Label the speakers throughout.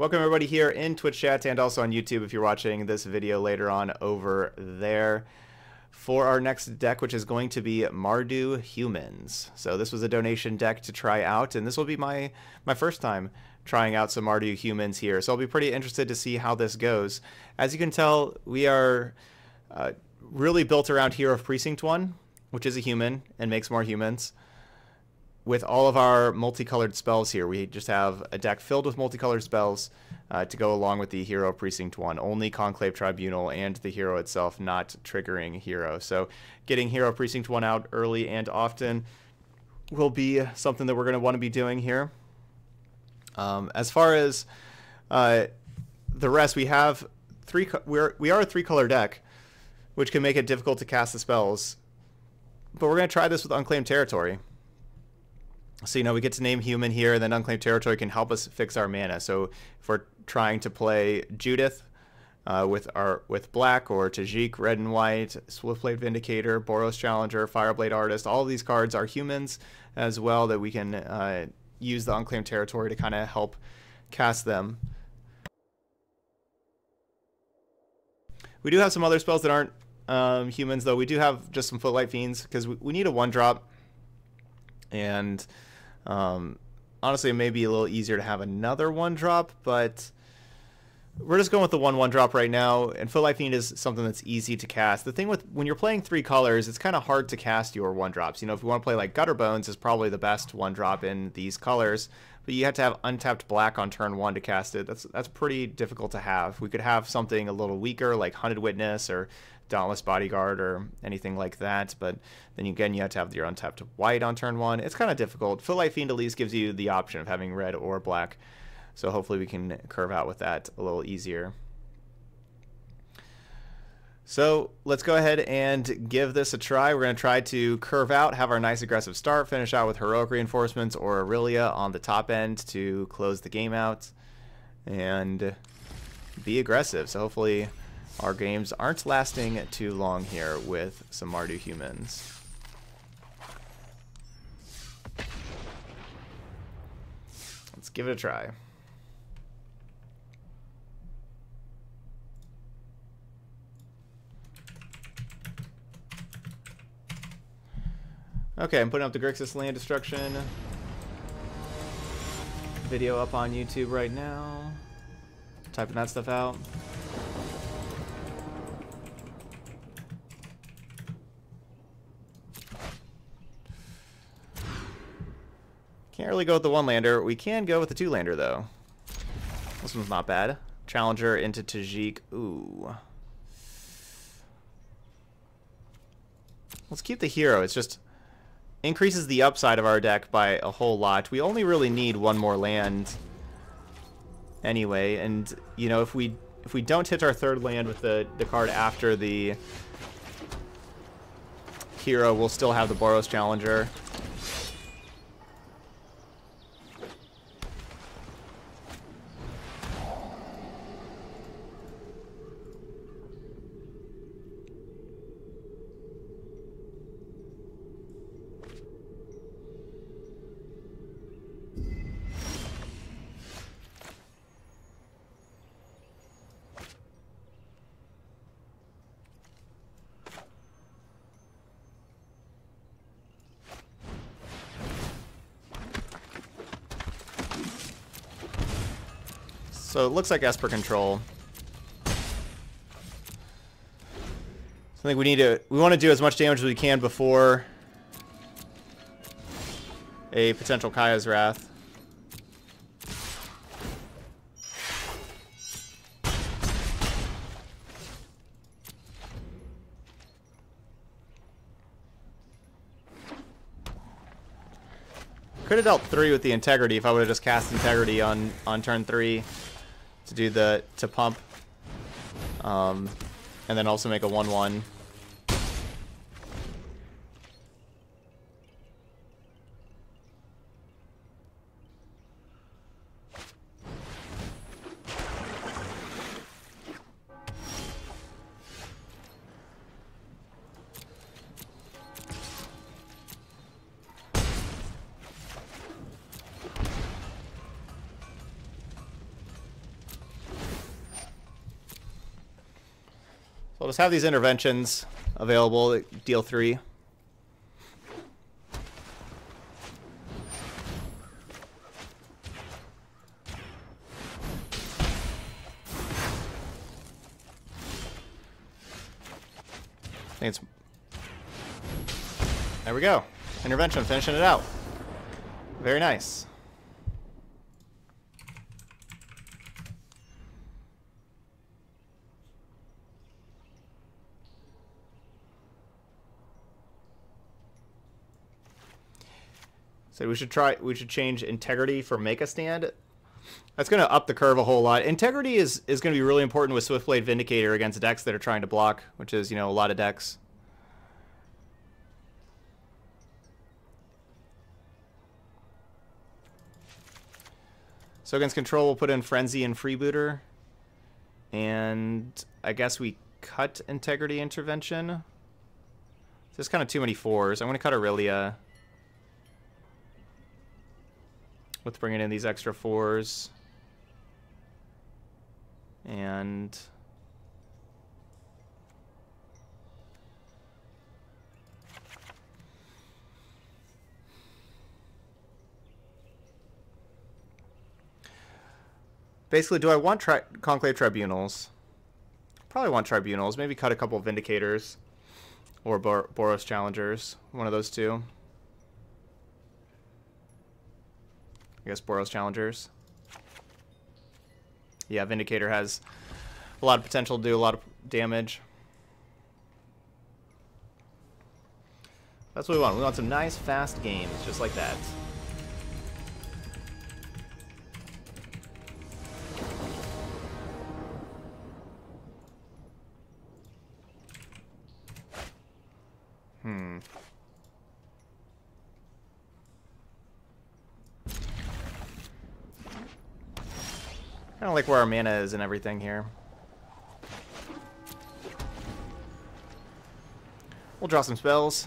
Speaker 1: Welcome everybody here in Twitch chat and also on YouTube if you're watching this video later on over there for our next deck, which is going to be Mardu Humans. So this was a donation deck to try out, and this will be my, my first time trying out some Mardu Humans here. So I'll be pretty interested to see how this goes. As you can tell, we are uh, really built around Hero of Precinct 1, which is a human and makes more humans with all of our multicolored spells here, we just have a deck filled with multicolored spells uh, to go along with the Hero Precinct 1. Only Conclave Tribunal and the hero itself not triggering hero. So getting Hero Precinct 1 out early and often will be something that we're going to want to be doing here. Um, as far as uh, the rest, we have three. We're we are a three color deck, which can make it difficult to cast the spells. But we're going to try this with Unclaimed Territory. So, you know, we get to name human here, and then Unclaimed Territory can help us fix our mana. So if we're trying to play Judith uh, with our with black or Tajic, red and white, Swiftblade Vindicator, Boros Challenger, Fireblade Artist, all of these cards are humans as well that we can uh, use the Unclaimed Territory to kind of help cast them. We do have some other spells that aren't um, humans, though. We do have just some Footlight Fiends because we, we need a one drop. And um, honestly, it may be a little easier to have another one drop, but we're just going with the one one drop right now. And Footlight Fiend is something that's easy to cast. The thing with when you're playing three colors, it's kind of hard to cast your one drops. You know, if you want to play like Gutter Bones, is probably the best one drop in these colors. But you have to have untapped black on turn one to cast it. That's that's pretty difficult to have. We could have something a little weaker like Hunted Witness or Dauntless Bodyguard or anything like that. But then again, you have to have your untapped white on turn one. It's kind of difficult. Footlight Fiend at least gives you the option of having red or black. So hopefully we can curve out with that a little easier. So let's go ahead and give this a try. We're going to try to curve out, have our nice aggressive start, finish out with Heroic Reinforcements or Aurelia on the top end to close the game out, and be aggressive. So hopefully our games aren't lasting too long here with some Mardu humans. Let's give it a try. Okay, I'm putting up the Grixis land destruction video up on YouTube right now. Typing that stuff out. Can't really go with the one lander. We can go with the two lander though. This one's not bad. Challenger into Tajic. Ooh. Let's keep the hero. It's just increases the upside of our deck by a whole lot. We only really need one more land anyway, and you know if we if we don't hit our third land with the the card after the hero, we'll still have the Boros Challenger. It looks like Esper control. So I think we need to we want to do as much damage as we can before a potential Kaya's Wrath. Could have dealt three with the integrity if I would have just cast integrity on on turn three to do the to pump, um, and then also make a one-one. We'll have these interventions available deal three. I think it's... There we go. Intervention, finishing it out. Very nice. We should try. We should change integrity for make a stand. That's going to up the curve a whole lot. Integrity is is going to be really important with Swiftblade Vindicator against decks that are trying to block, which is you know a lot of decks. So against control, we'll put in Frenzy and Freebooter. And I guess we cut Integrity Intervention. There's kind of too many fours. I'm going to cut Aurelia with bringing in these extra fours. And basically, do I want tri conclave tribunals? Probably want tribunals. Maybe cut a couple of vindicators or Bor Boros challengers. One of those two. I guess Boros Challengers. Yeah, Vindicator has a lot of potential to do a lot of damage. That's what we want. We want some nice, fast games, just like that. Like where our mana is and everything here. We'll draw some spells.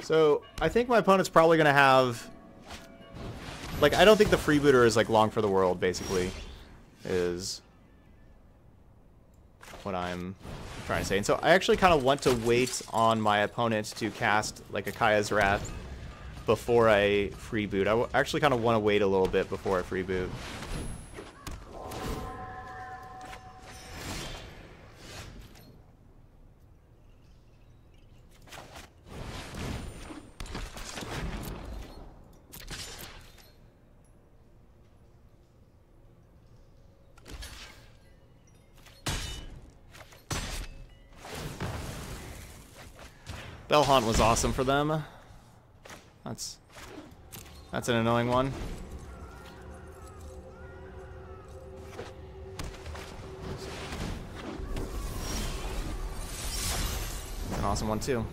Speaker 1: So, I think my opponent's probably going to have... Like, I don't think the freebooter is, like, long for the world, basically is what I'm trying to say. And so I actually kind of want to wait on my opponent to cast like a Kaya's Wrath before I freeboot. I actually kind of want to wait a little bit before I freeboot. Bellhaunt was awesome for them. That's that's an annoying one. An awesome one too.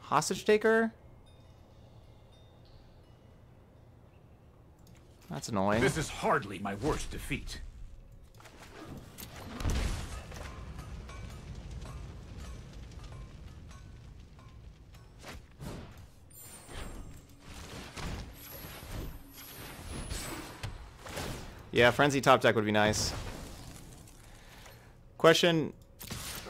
Speaker 1: Hostage taker? That's annoying.
Speaker 2: This is hardly my worst defeat.
Speaker 1: Yeah, Frenzy top deck would be nice. Question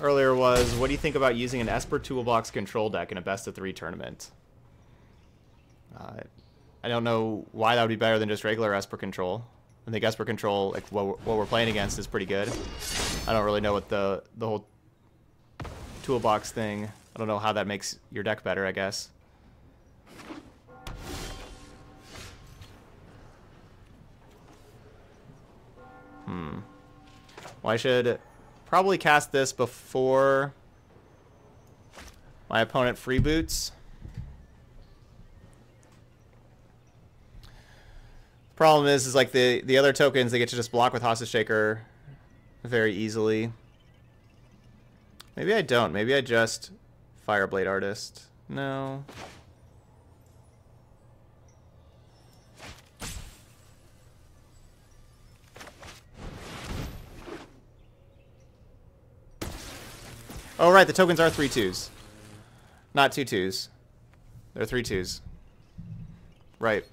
Speaker 1: earlier was, what do you think about using an Esper Toolbox control deck in a best of three tournament? Uh, I don't know why that would be better than just regular Esper control. I think Esper control, like what, what we're playing against, is pretty good. I don't really know what the the whole toolbox thing. I don't know how that makes your deck better. I guess. Hmm. Well, I should probably cast this before my opponent freeboots. Problem is, is like the the other tokens they get to just block with Hostage Taker very easily. Maybe I don't. Maybe I just Fireblade Artist. No. Oh, right, the tokens are three twos. Not two twos. They're three twos. Right.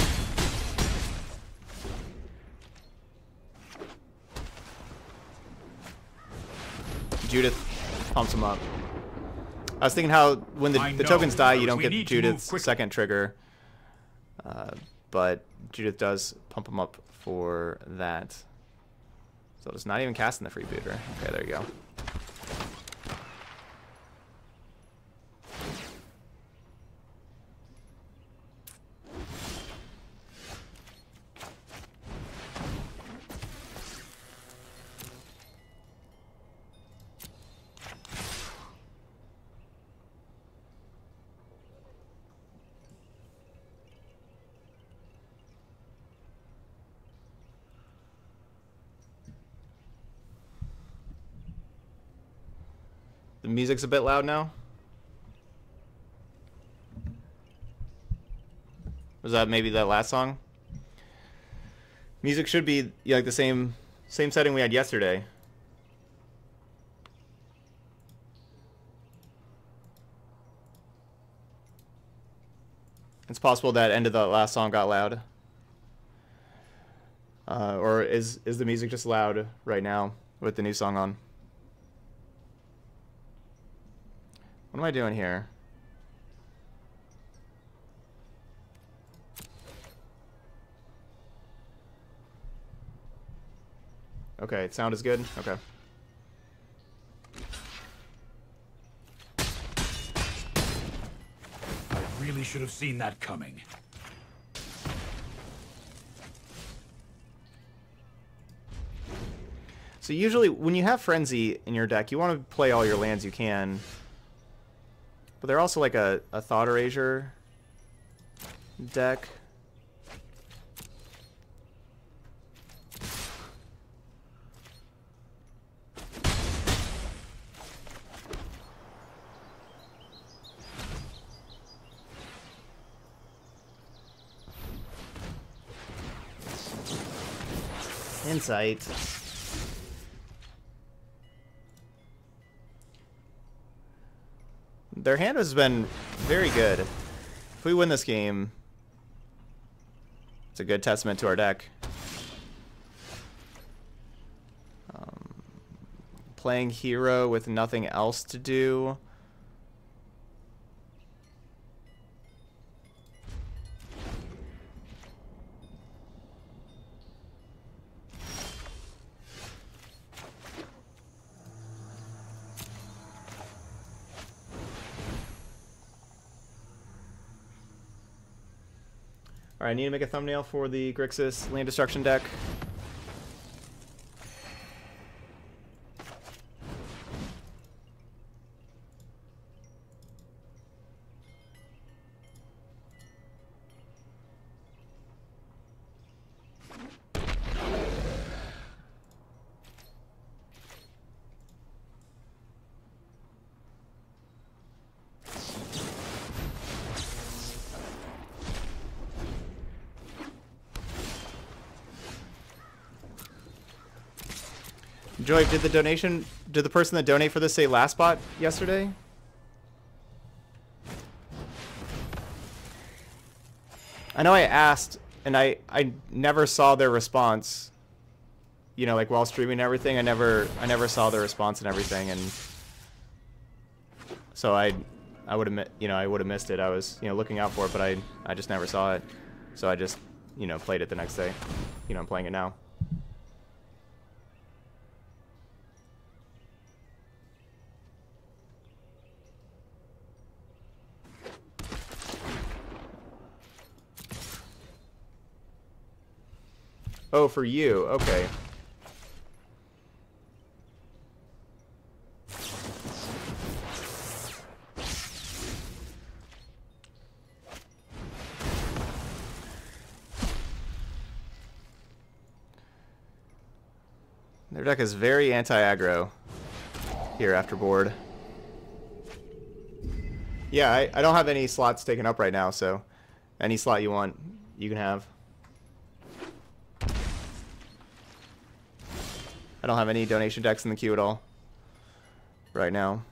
Speaker 1: Judith pumps him up. I was thinking how when the, the tokens die, you don't get
Speaker 2: need to move
Speaker 1: Judith's second trigger. Uh, but Judith does pump him up for that. So it's not even casting the freebooter. Okay, there you go. Music's a bit loud now. Was that maybe that last song? Music should be like the same same setting we had yesterday. It's possible that end of the last song got loud. Uh, or is is the music just loud right now with the new song on? What am I doing here? Okay, sound is good. Okay.
Speaker 2: I really should have seen that coming.
Speaker 1: So usually when you have Frenzy in your deck, you want to play all your lands you can. But they're also like a, a Thought Erasure deck. Insight. Their hand has been very good. If we win this game, it's a good testament to our deck. Um, playing hero with nothing else to do. Alright, I need to make a thumbnail for the Grixis land destruction deck. Joy, did the donation, did the person that donate for this say last bot yesterday? I know I asked, and I, I never saw their response. You know, like while streaming everything, I never I never saw their response and everything, and so I I would have you know I would have missed it. I was you know looking out for it, but I I just never saw it, so I just you know played it the next day. You know I'm playing it now. Oh, for you. Okay. Their deck is very anti-aggro here after board. Yeah, I, I don't have any slots taken up right now, so any slot you want, you can have. I don't have any donation decks in the queue at all right now.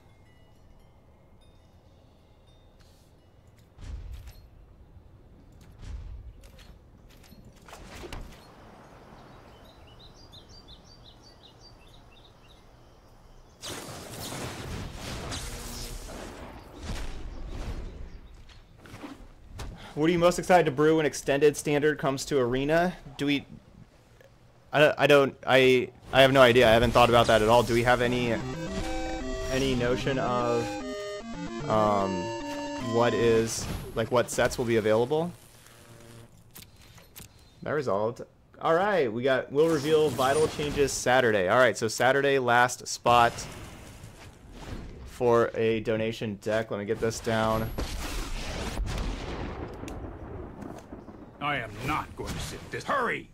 Speaker 1: What are you most excited to brew when extended standard comes to arena? Do we I, I don't. I I have no idea. I haven't thought about that at all. Do we have any any notion of um what is like what sets will be available? That resolved. All right, we got. We'll reveal vital changes Saturday. All right, so Saturday last spot for a donation deck. Let me get this down.
Speaker 2: I am not going to sit this. Hurry!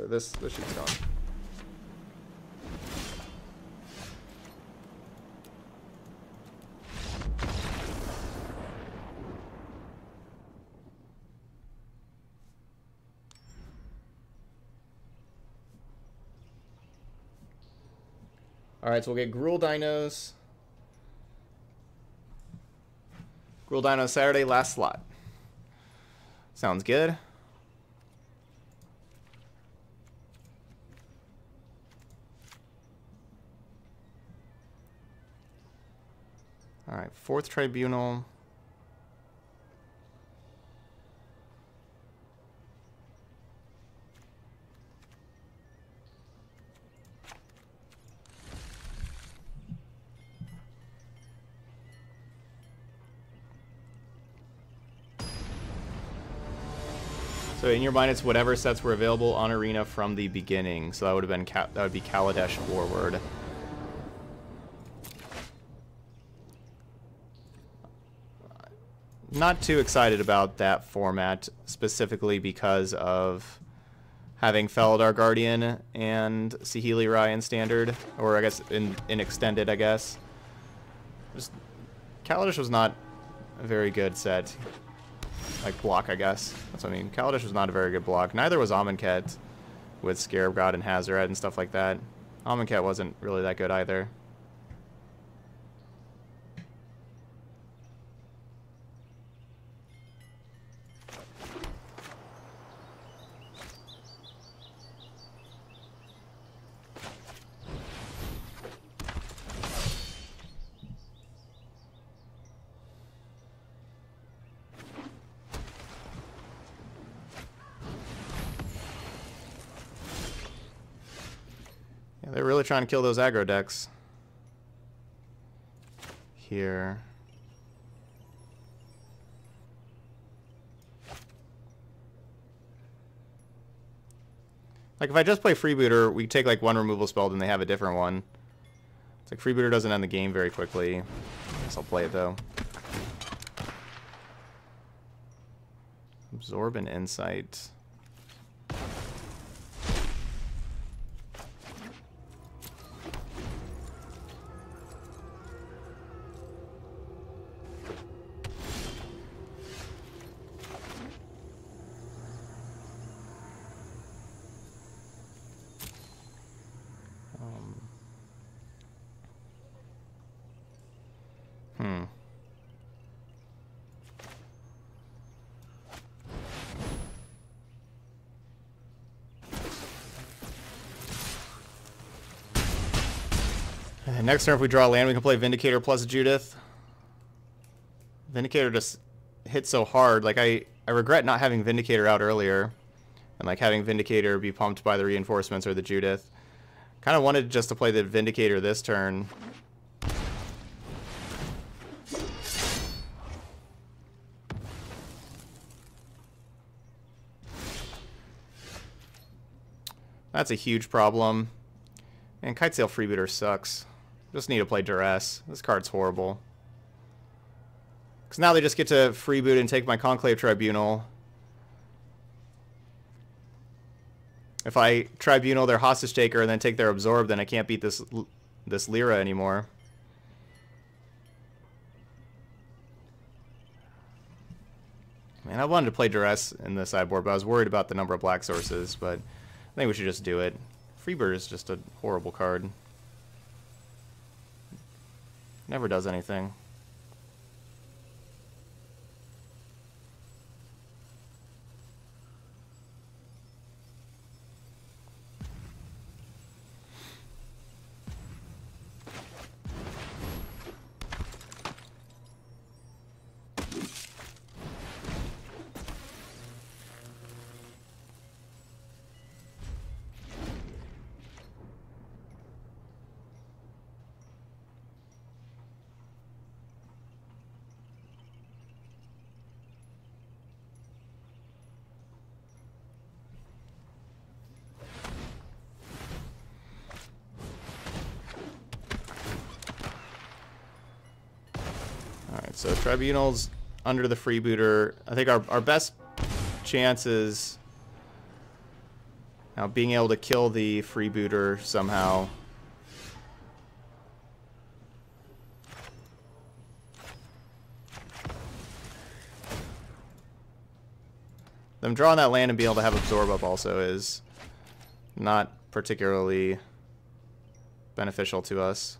Speaker 1: Actually, this this shit's gone. Alright, so we'll get Gruul Dinos. Gruul Dino Saturday, last slot. Sounds good. Alright, fourth tribunal. So in your mind, it's whatever sets were available on Arena from the beginning. So that would have been Ka that would be Kaladesh forward. Not too excited about that format specifically because of having Felidar Guardian and Saheeli Rai in standard, or I guess in in extended, I guess. Just Kaladesh was not a very good set like block, I guess. That's what I mean. Kaladesh was not a very good block. Neither was Amonkhet with Scarab God and Hazoret and stuff like that. Amonkhet wasn't really that good either. Trying to kill those aggro decks. Here. Like, if I just play Freebooter, we take, like, one removal spell, then they have a different one. It's like Freebooter doesn't end the game very quickly. I guess I'll play it, though. Absorb an Insight. Um, hmm. And next turn, if we draw land, we can play Vindicator plus Judith. Vindicator just hit so hard. Like, I, I regret not having Vindicator out earlier. And, like, having Vindicator be pumped by the reinforcements or the Judith. Kind of wanted just to play the Vindicator this turn. That's a huge problem. And Kitesail Freebooter sucks. Just need to play Duress. This card's horrible. Because now they just get to freeboot and take my Conclave Tribunal. If I Tribunal their Hostage Taker and then take their Absorb, then I can't beat this this Lyra anymore. Man, I wanted to play Duress in the sideboard, but I was worried about the number of black sources, but I think we should just do it. Freebird is just a horrible card. Never does anything. So Tribunal's under the freebooter. I think our, our best chances now being able to kill the freebooter somehow. Them drawing that land and being able to have absorb up also is not particularly beneficial to us.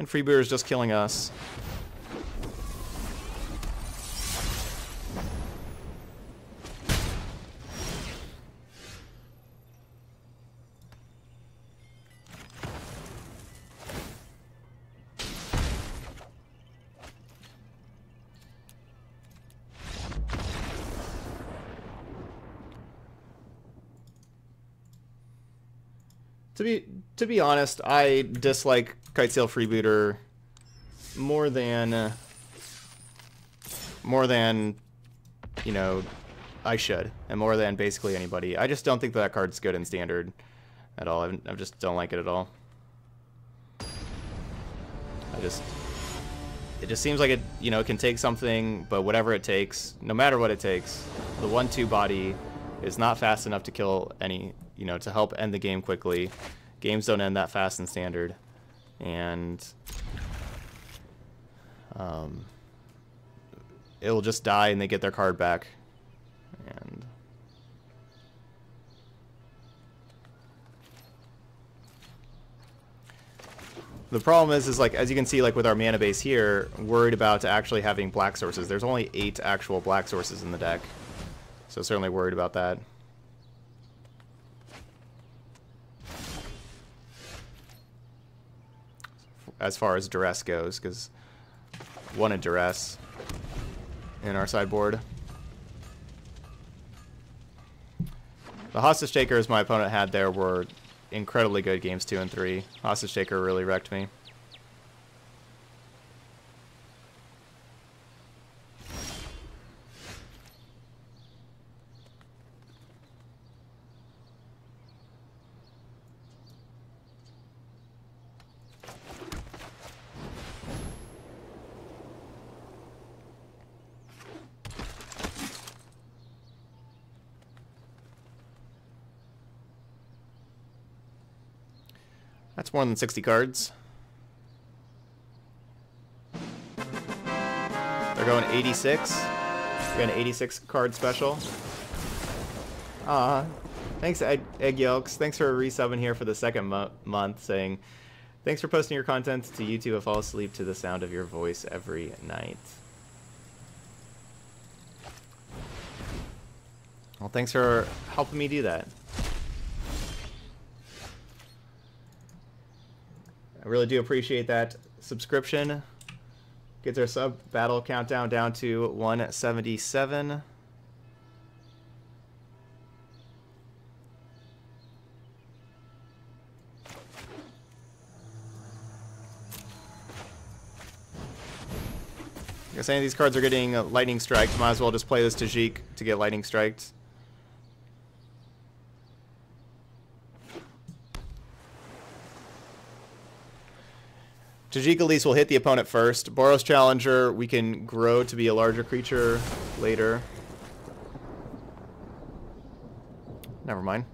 Speaker 1: And is just killing us. To be to be honest, I dislike Kitesail Freebooter more than uh, more than you know I should, and more than basically anybody. I just don't think that, that card's good in standard at all. I, I just don't like it at all. I just it just seems like it you know it can take something, but whatever it takes, no matter what it takes, the one-two body is not fast enough to kill any you know to help end the game quickly. Games don't end that fast in standard and um, it'll just die and they get their card back. And the problem is is like as you can see like with our mana base here worried about actually having black sources. There's only eight actual black sources in the deck. So certainly worried about that as far as duress goes, because one a duress in our sideboard. The hostage takers my opponent had there were incredibly good games two and three. Hostage taker really wrecked me. More than 60 cards. They're going 86. We're an 86 card special. Ah, thanks Egg, Egg Yolks. Thanks for resubbing here for the second mo month, saying, thanks for posting your content to YouTube. I fall asleep to the sound of your voice every night. Well, thanks for helping me do that. I really do appreciate that subscription. Gets our sub battle countdown down to 177. I guess any of these cards are getting lightning strike. Might as well just play this Tajic to get lightning striked. Tajic Elise will hit the opponent first. Boros Challenger, we can grow to be a larger creature later. Never mind.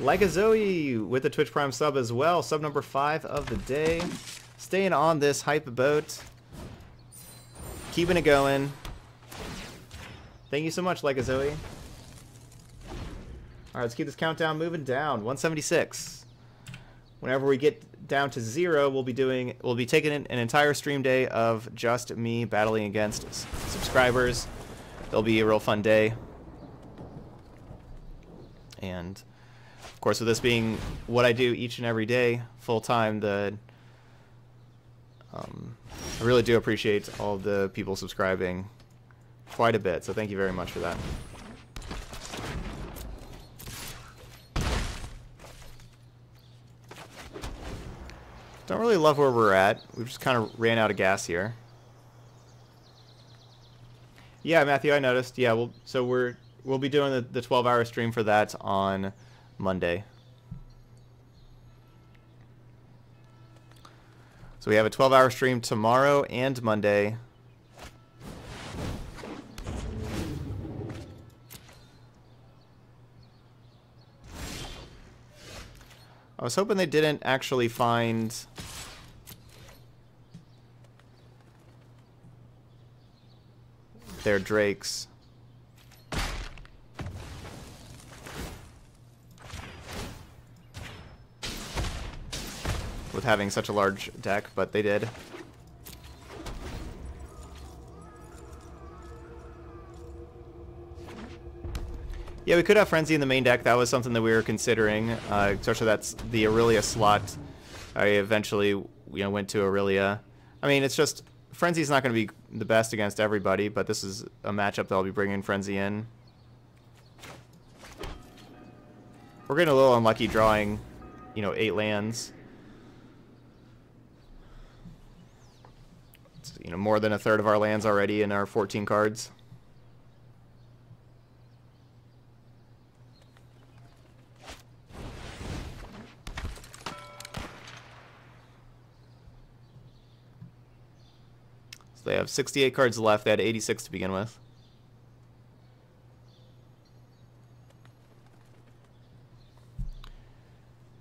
Speaker 1: Like a Zoe with the Twitch Prime sub as well. Sub number five of the day. Staying on this hype boat. Keeping it going. Thank you so much, Like a Zoe. Alright, let's keep this countdown moving down. 176. Whenever we get down to zero, we'll be doing we'll be taking an entire stream day of just me battling against subscribers. It'll be a real fun day. And of course, with this being what I do each and every day, full time, the um, I really do appreciate all the people subscribing quite a bit. So thank you very much for that. Don't really love where we're at. We just kind of ran out of gas here. Yeah, Matthew, I noticed. Yeah, well, so we're we'll be doing the, the 12-hour stream for that on Monday. So we have a 12-hour stream tomorrow and Monday. I was hoping they didn't actually find their drakes. With having such a large deck, but they did. Yeah, we could have Frenzy in the main deck. That was something that we were considering, uh, especially that's the Aurelia slot. I eventually, you know, went to Aurelia. I mean, it's just Frenzy's not going to be the best against everybody, but this is a matchup that I'll be bringing Frenzy in. We're getting a little unlucky drawing, you know, eight lands. You know, more than a third of our lands already in our 14 cards. So they have 68 cards left. They had 86 to begin with.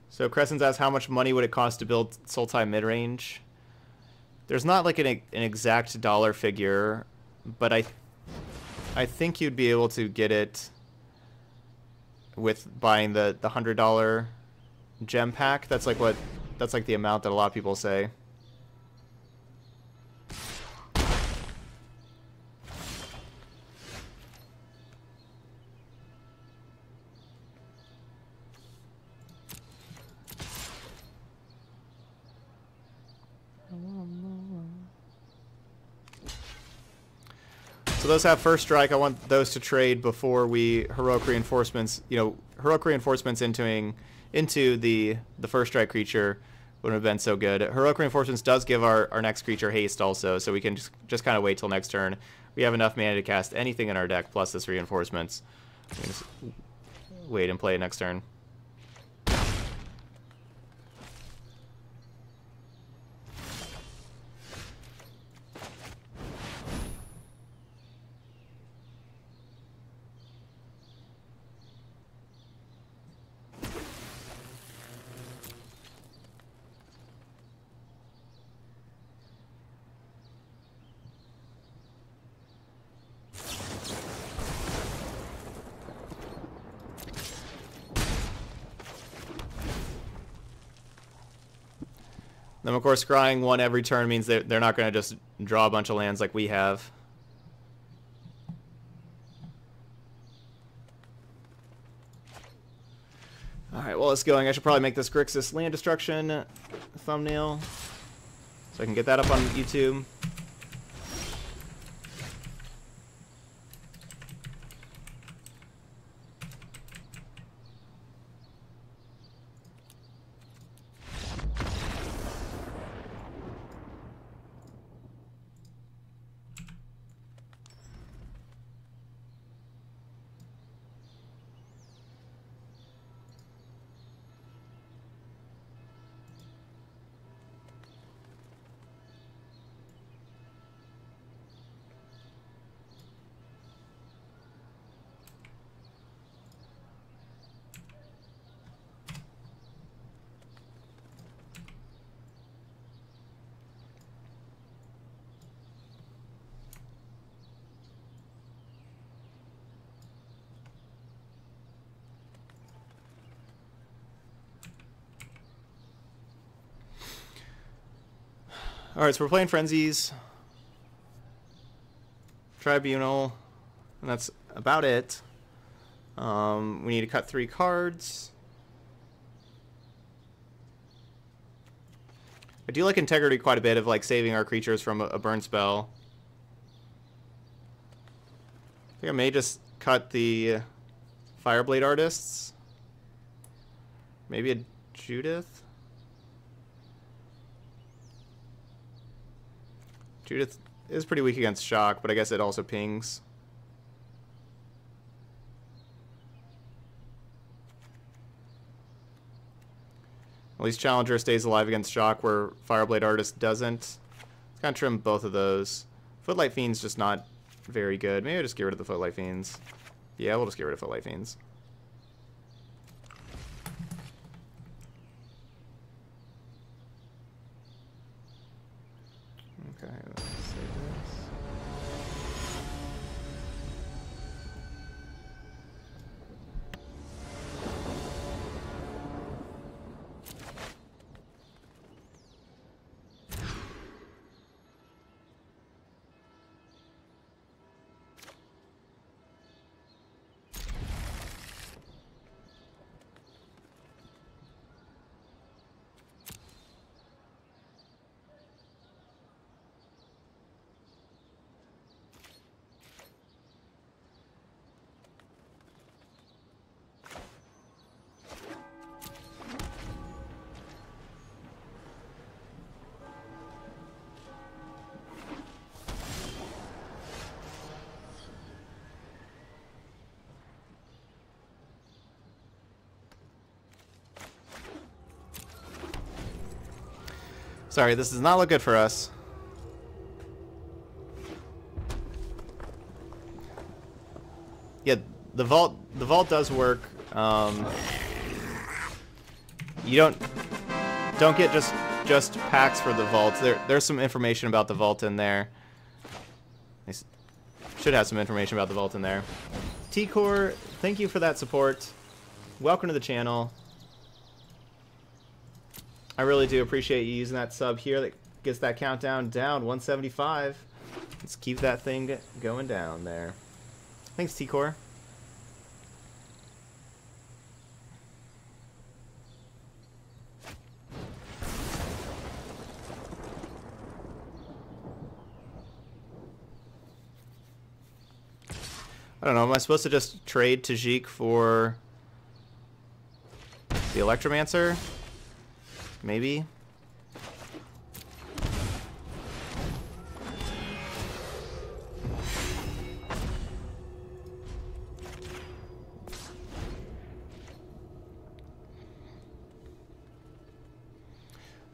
Speaker 1: So Crescent's asks, how much money would it cost to build Sultai midrange? There's not like an, an exact dollar figure, but I, I think you'd be able to get it with buying the the hundred dollar gem pack. That's like what, that's like the amount that a lot of people say. Those have first strike. I want those to trade before we heroic reinforcements. You know, heroic reinforcements into into the the first strike creature wouldn't have been so good. Heroic reinforcements does give our, our next creature haste also, so we can just just kind of wait till next turn. We have enough mana to cast anything in our deck plus this reinforcements. wait and play next turn. Scrying one every turn means they're, they're not going to just draw a bunch of lands like we have. Alright, well, it's going. I should probably make this Grixis land destruction thumbnail so I can get that up on YouTube. Alright, so we're playing Frenzies. Tribunal. And that's about it. Um, we need to cut three cards. I do like Integrity quite a bit of like saving our creatures from a, a burn spell. I think I may just cut the Fireblade Artists. Maybe a Judith? Judith is pretty weak against shock, but I guess it also pings. At least Challenger stays alive against Shock, where Fireblade Artist doesn't. Let's kind of trim both of those. Footlight Fiend's just not very good. Maybe I'll just get rid of the Footlight Fiends. Yeah, we'll just get rid of Footlight Fiends. Sorry, this does not look good for us. Yeah, the vault the vault does work. Um, you don't don't get just just packs for the vault. There there's some information about the vault in there. Should have some information about the vault in there. T-Core, thank you for that support. Welcome to the channel. I really do appreciate you using that sub here that gets that countdown down 175. Let's keep that thing going down there. Thanks, T-Core. I don't know, am I supposed to just trade Tajic for the Electromancer? Maybe?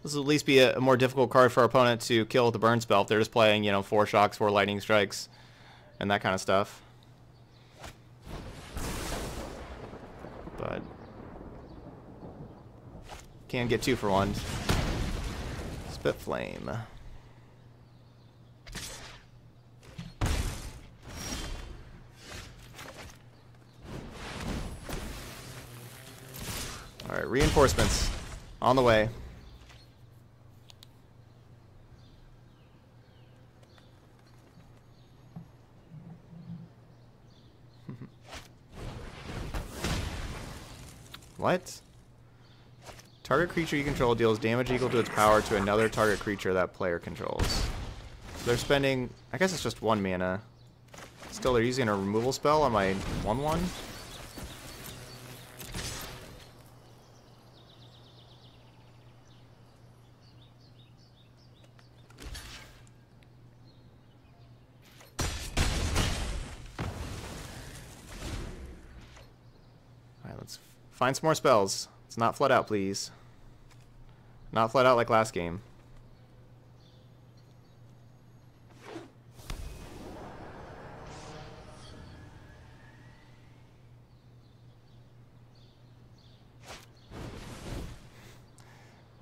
Speaker 1: This will at least be a, a more difficult card for our opponent to kill with the burn spell if they're just playing, you know, four shocks, four lightning strikes, and that kind of stuff. Can get two for one. Spit flame. Alright, reinforcements. On the way. what? Target creature you control deals damage equal to its power to another target creature that player controls. So they're spending, I guess it's just one mana. Still, they're using a removal spell on my 1-1? Alright, let's find some more spells. Not flood out, please. Not flood out like last game.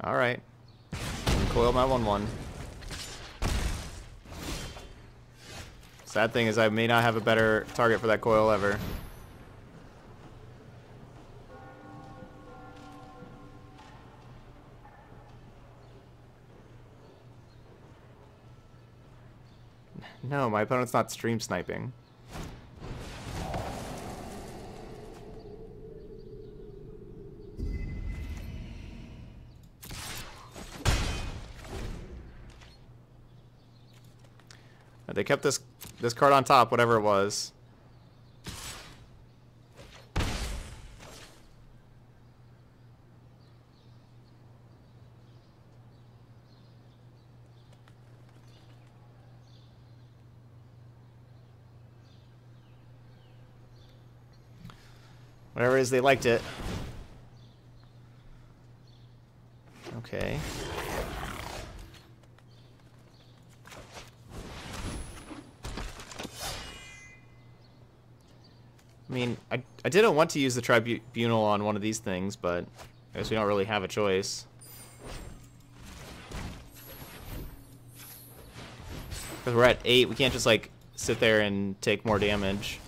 Speaker 1: Alright. Coil my 1-1. Sad thing is I may not have a better target for that coil ever. No, my opponent's not stream sniping. They kept this this card on top, whatever it was. Whatever it is, they liked it. Okay. I mean, I, I didn't want to use the tribunal on one of these things, but I guess we don't really have a choice. Because we're at 8, we can't just, like, sit there and take more damage.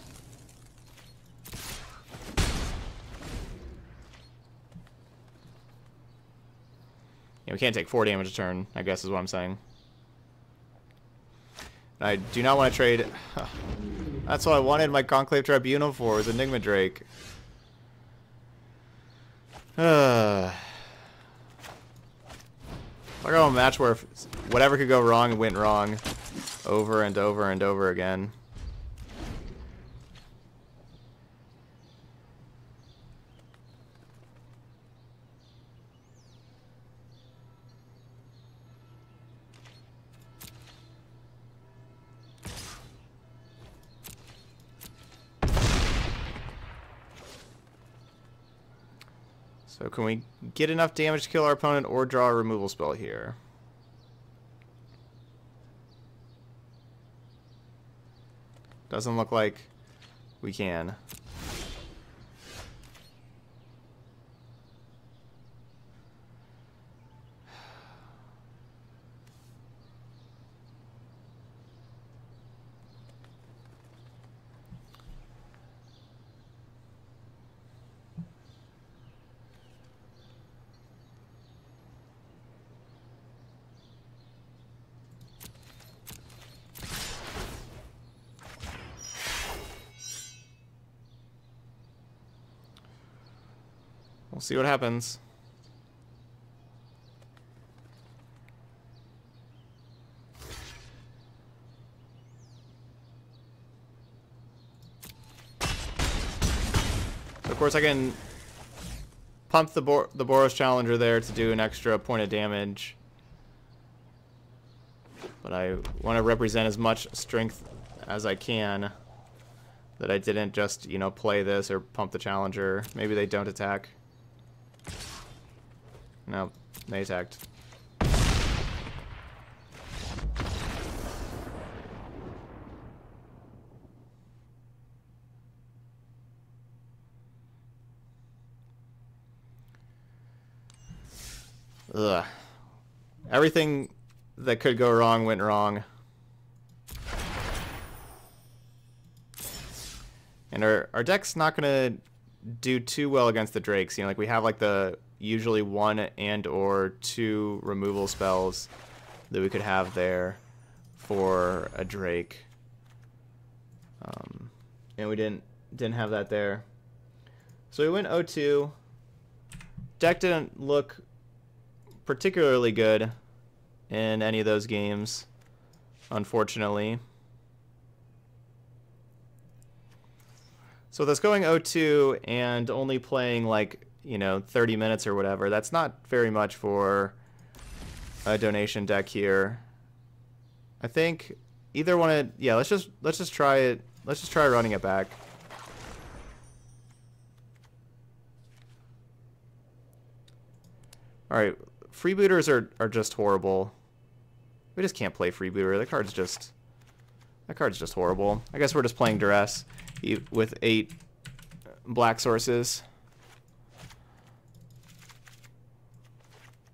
Speaker 1: We can't take 4 damage a turn, I guess is what I'm saying. I do not want to trade... That's what I wanted my Conclave Tribunal for, was Enigma Drake. Uh, I got a match where whatever could go wrong went wrong over and over and over again. Can we get enough damage to kill our opponent or draw a removal spell here? Doesn't look like we can. What happens. Of course I can pump the, Bor the Boros Challenger there to do an extra point of damage. But I want to represent as much strength as I can that I didn't just, you know, play this or pump the Challenger. Maybe they don't attack. No, they attacked. Ugh. Everything that could go wrong went wrong. And our, our deck's not going to do too well against the Drakes. You know, like we have like the usually one and or two removal spells that we could have there for a Drake. Um, and we didn't didn't have that there. So we went 0-2. Deck didn't look particularly good in any of those games, unfortunately. So with us going 0-2 and only playing like you know, 30 minutes or whatever. That's not very much for a donation deck here. I think either one of yeah, let's just let's just try it. Let's just try running it back. All right, freebooters are are just horrible. We just can't play freebooter. That card's just that card's just horrible. I guess we're just playing duress with eight black sources.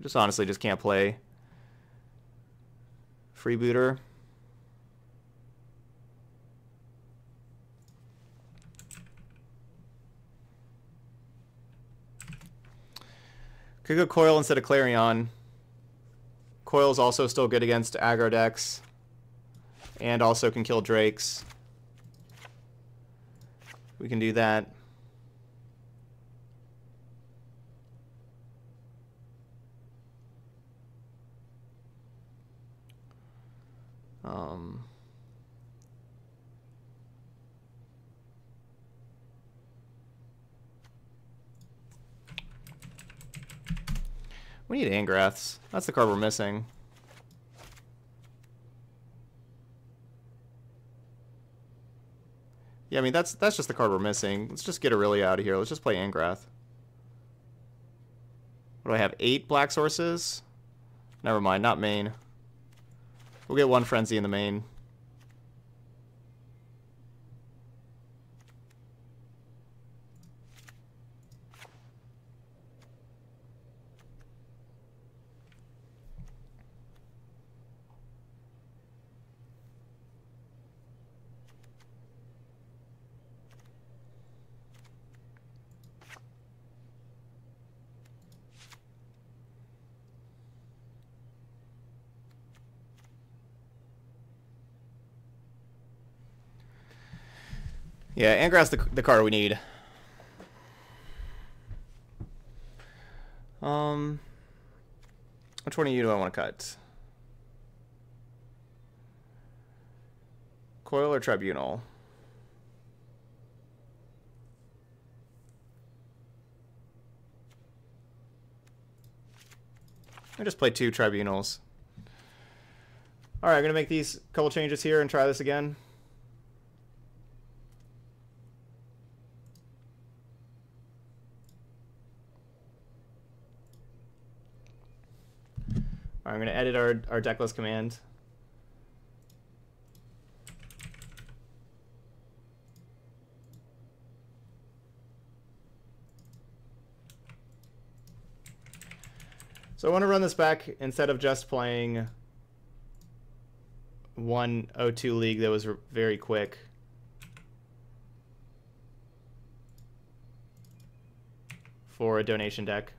Speaker 1: Just honestly just can't play freebooter. Could go Coil instead of Clarion. Coil is also still good against aggro decks. And also can kill Drakes. We can do that. We need Angraths. That's the card we're missing. Yeah, I mean, that's that's just the card we're missing. Let's just get Aurelia out of here. Let's just play Angrath. What do I have? Eight black sources? Never mind, not main. We'll get one Frenzy in the main. Yeah, Angrath's the, the card we need. Um, which one of you do I want to cut? Coil or Tribunal? I just play two Tribunals. Alright, I'm going to make these couple changes here and try this again. I'm going to edit our, our decklist command. So I want to run this back instead of just playing one O2 league that was very quick. For a donation deck.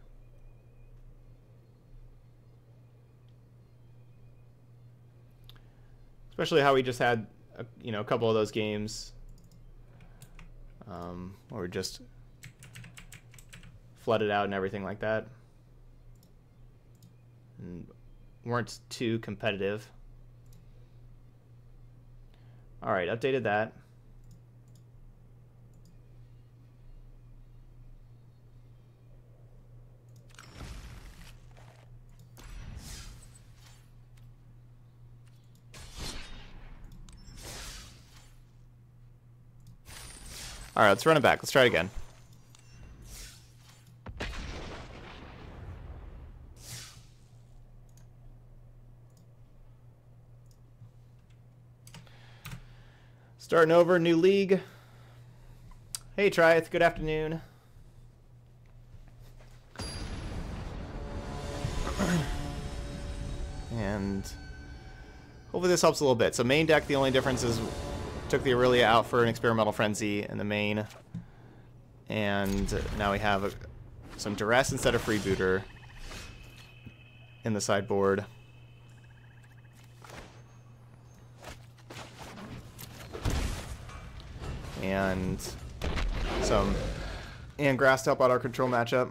Speaker 1: Especially how we just had a, you know a couple of those games um, just flooded out and everything like that. And weren't too competitive. All right updated that Alright, let's run it back. Let's try it again. Starting over, new league. Hey, Triath, good afternoon. and hopefully this helps a little bit. So main deck, the only difference is took the Aurelia out for an experimental frenzy in the main. And now we have a, some duress instead of freebooter in the sideboard. And some Angraths to help out our control matchup.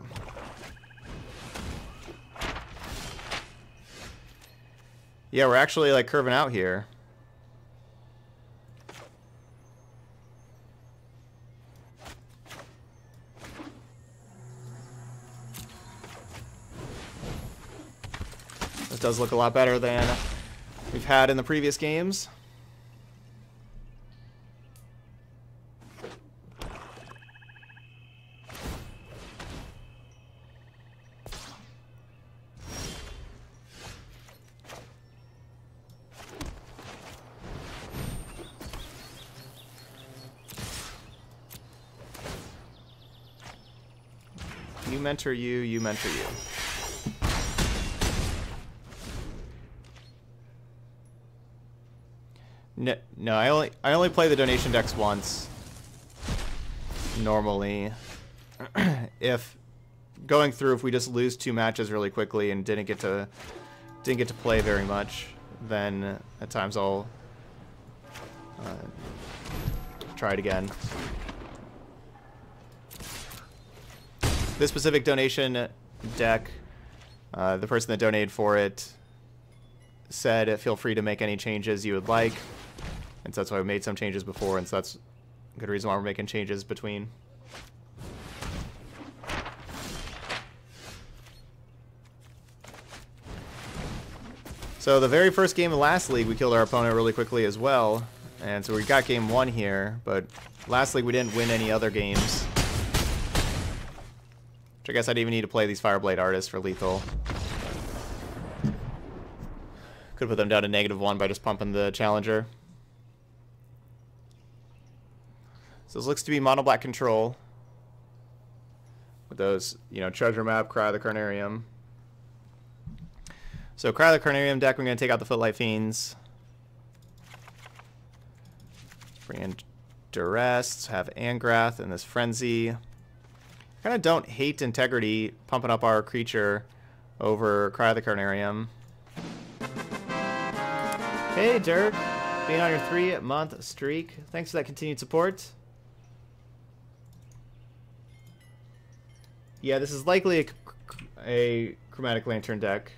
Speaker 1: Yeah, we're actually like curving out here. Does look a lot better than we've had in the previous games. You mentor you, you mentor you. No, I only I only play the donation decks once. Normally, if going through, if we just lose two matches really quickly and didn't get to didn't get to play very much, then at times I'll uh, try it again. This specific donation deck, uh, the person that donated for it said feel free to make any changes you would like. And so that's why we made some changes before, and so that's a good reason why we're making changes between. So the very first game of last league, we killed our opponent really quickly as well. And so we got game one here, but last league we didn't win any other games. Which I guess I didn't even need to play these Fireblade artists for lethal. Could put them down to negative one by just pumping the Challenger. So this looks to be mono black control. With those, you know, treasure map, Cry of the Carnarium. So Cry of the Carnarium deck, we're going to take out the Footlight Fiends. Bring in Duress, have Angrath and this Frenzy kind of don't hate integrity pumping up our creature over Cry of the Carnarium. Hey, Dirk. Being on your three-month streak. Thanks for that continued support. Yeah, this is likely a, a Chromatic Lantern deck.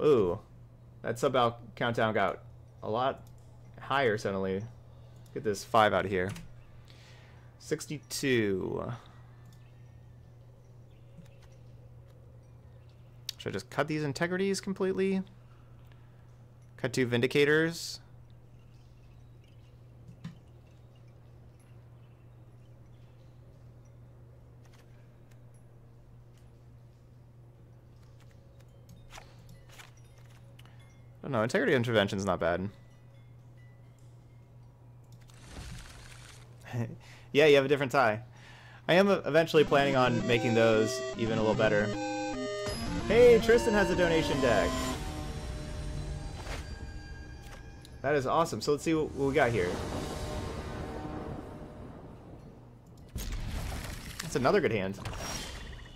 Speaker 1: Ooh. That sub out countdown got a lot higher suddenly. Get this five out of here. 62. Should I just cut these integrities completely? Cut two vindicators. Don't know, integrity intervention is not bad. Yeah, you have a different tie. I am uh, eventually planning on making those even a little better. Hey, Tristan has a donation deck. That is awesome. So let's see what, we got here. That's another good hand.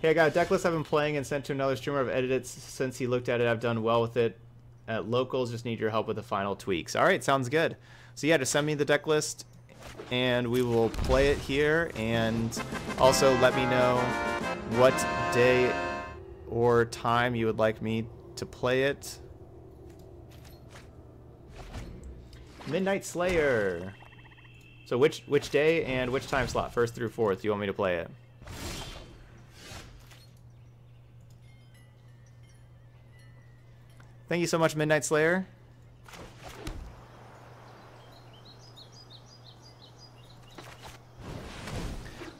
Speaker 1: Hey, I got a deck list I've been playing and sent to another streamer. I've edited it since he looked at it. I've done well with it. At locals, just need your help with the final tweaks. All right, sounds good. So yeah, just send me the deck list and we will play it here and also let me know what day or time you would like me to play it. Midnight Slayer. So which which day and which time slot, first through fourth, you want me to play it? Thank you so much, Midnight Slayer.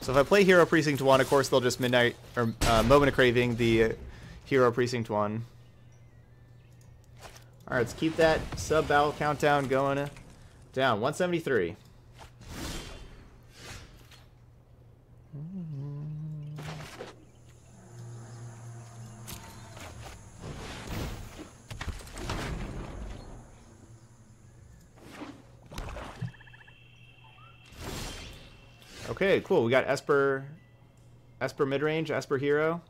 Speaker 1: So if I play Hero Precinct 1, of course they'll just Midnight, or uh, Moment of Craving, the uh, Hero Precinct 1. Alright, let's keep that sub-battle countdown going down. 173. Okay, cool. We got Esper, Esper midrange, Esper hero.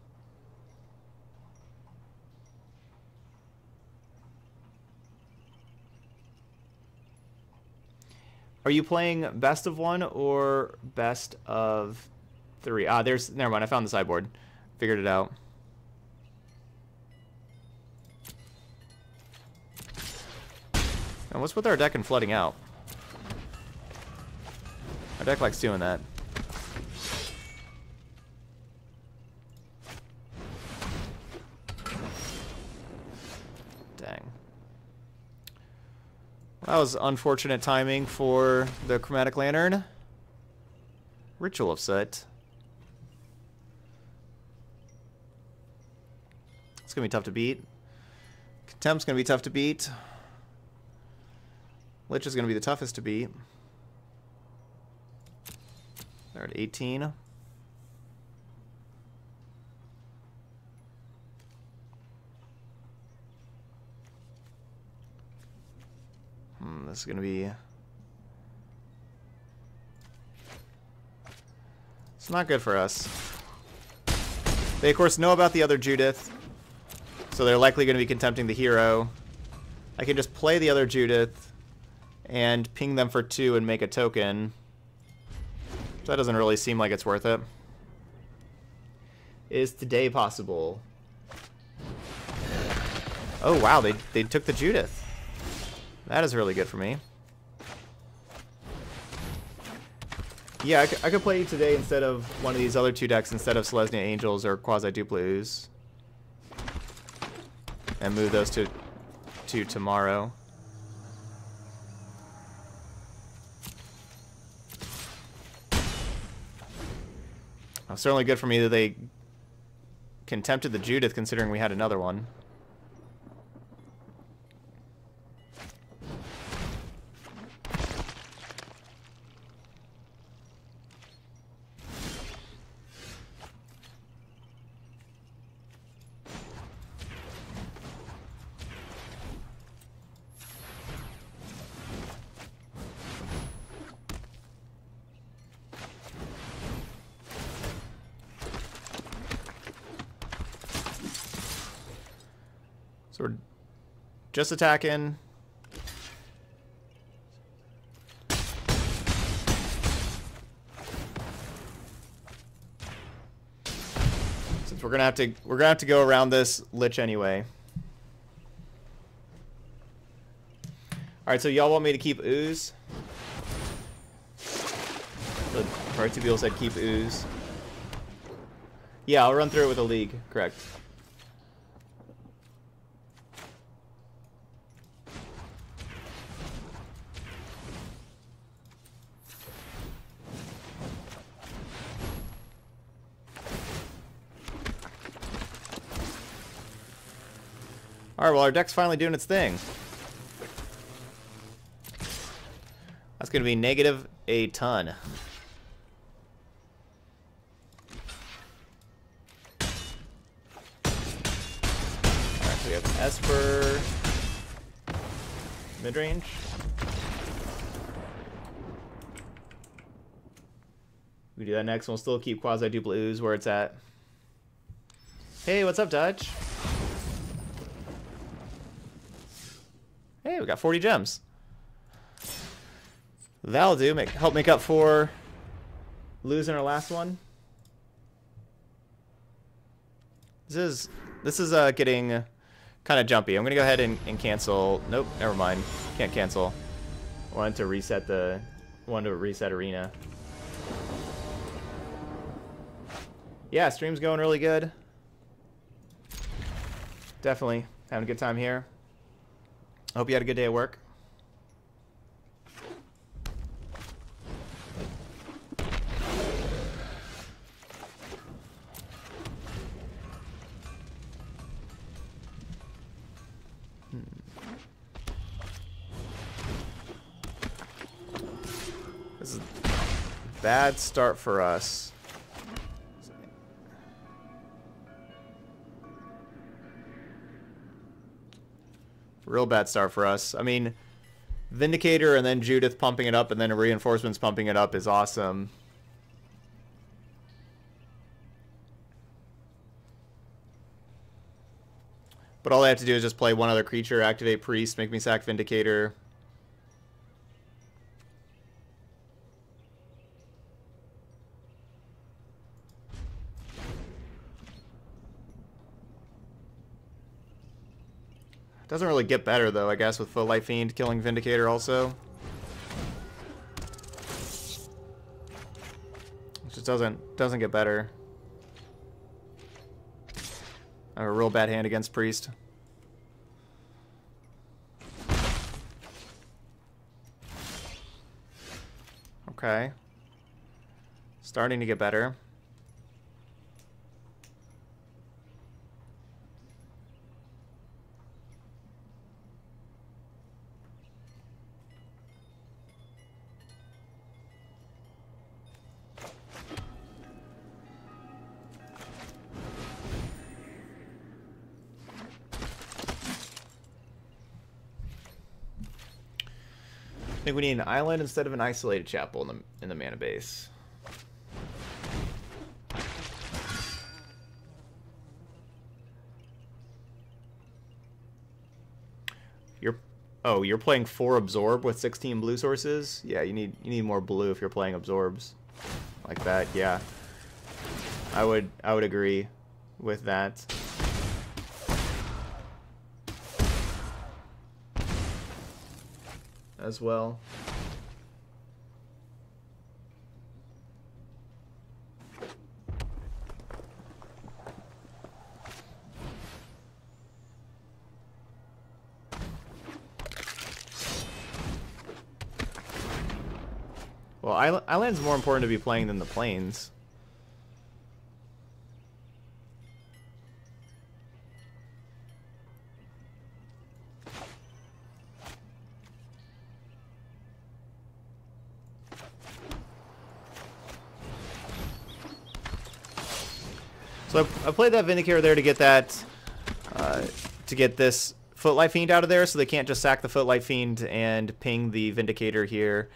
Speaker 1: Are you playing best of one or best of three? Ah, there's, never mind. I found the sideboard. Figured it out. And what's with our deck and flooding out? Our deck likes doing that. That was unfortunate timing for the Chromatic Lantern. Ritual of Soot. It's going to be tough to beat. Contempt's going to be tough to beat. Lich is going to be the toughest to beat. They're at 18. This is going to be... It's not good for us. They, of course, know about the other Judith, so they're likely going to be contempting the hero. I can just play the other Judith and ping them for two and make a token. That doesn't really seem like it's worth it. Is today possible? Oh, wow, they, they took the Judith. That is really good for me. Yeah, I, I could play today instead of one of these other two decks instead of Selesnya Angels or Quasi Duplo and move those to to tomorrow. Well, certainly good for me that they contempted the Judith, considering we had another one. Just attacking. Since we're gonna have to we're gonna have to go around this lich anyway. Alright, so y'all want me to keep ooze? The party people said keep ooze. Yeah, I'll run through it with a league, correct. Alright, well our deck's finally doing its thing. That's going to be negative a ton. Alright, so we have Esper. Mid-range. We do that next, and we'll still keep Quasi-Dupla Ooze where it's at. Hey, what's up, Dutch? We got 40 gems. That'll do. Make, help make up for losing our last one. This is this is uh, getting kind of jumpy. I'm gonna go ahead and, and cancel. Nope, never mind. Can't cancel. Wanted to reset the wanted to reset arena. Yeah, stream's going really good. Definitely having a good time here. Hope you had a good day at work. Hmm. This is a bad start for us. Real bad start for us. I mean, Vindicator and then Judith pumping it up and then Reinforcements pumping it up is awesome. But all I have to do is just play one other creature, activate Priest, make me sack Vindicator. Doesn't really get better though, I guess, with Footlight Fiend killing Vindicator also. It just doesn't doesn't get better. I have a real bad hand against Priest. Okay. Starting to get better. I think we need an island instead of an isolated chapel in the in the mana base. You're oh, you're playing four absorb with 16 blue sources? Yeah, you need you need more blue if you're playing absorbs. Like that, yeah. I would I would agree with that. as well. Well, Island's more important to be playing than the planes. I played that Vindicator there to get that, uh, to get this Footlight Fiend out of there, so they can't just sack the Footlight Fiend and ping the Vindicator here.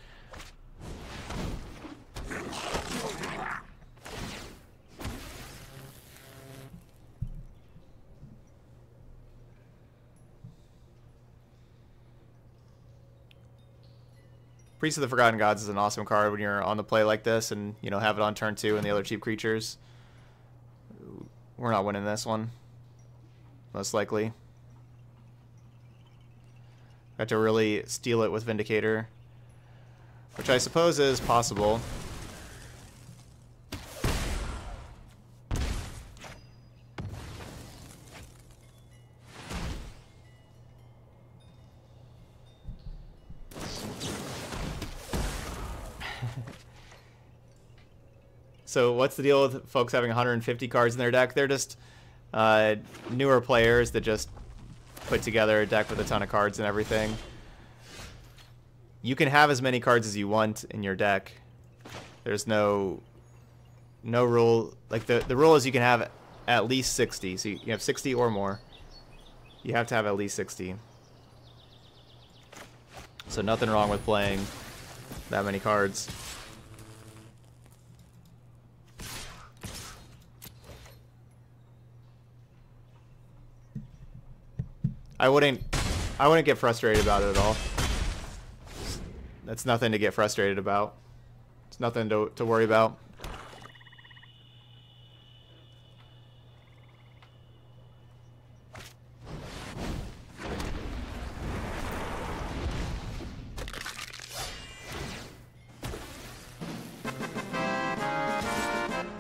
Speaker 1: Priest of the Forgotten Gods is an awesome card when you're on the play like this and, you know, have it on turn two and the other cheap creatures. We're not winning this one. Most likely. Got to really steal it with Vindicator. Which I suppose is possible. So what's the deal with folks having 150 cards in their deck? They're just uh, newer players that just put together a deck with a ton of cards and everything. You can have as many cards as you want in your deck. There's no no rule. Like the the rule is you can have at least 60. So you have 60 or more. You have to have at least 60. So nothing wrong with playing that many cards. I wouldn't I wouldn't get frustrated about it at all. That's nothing to get frustrated about. It's nothing to, to worry about.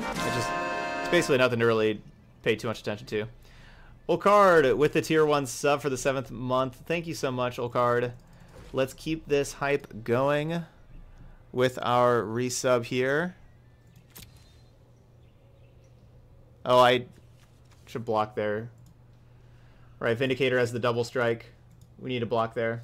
Speaker 1: It's just, it's basically nothing to really pay too much attention to. Olcard with the tier 1 sub for the 7th month. Thank you so much, Olcard. Let's keep this hype going with our resub here. Oh, I should block there. Right, Vindicator has the double strike. We need a block there.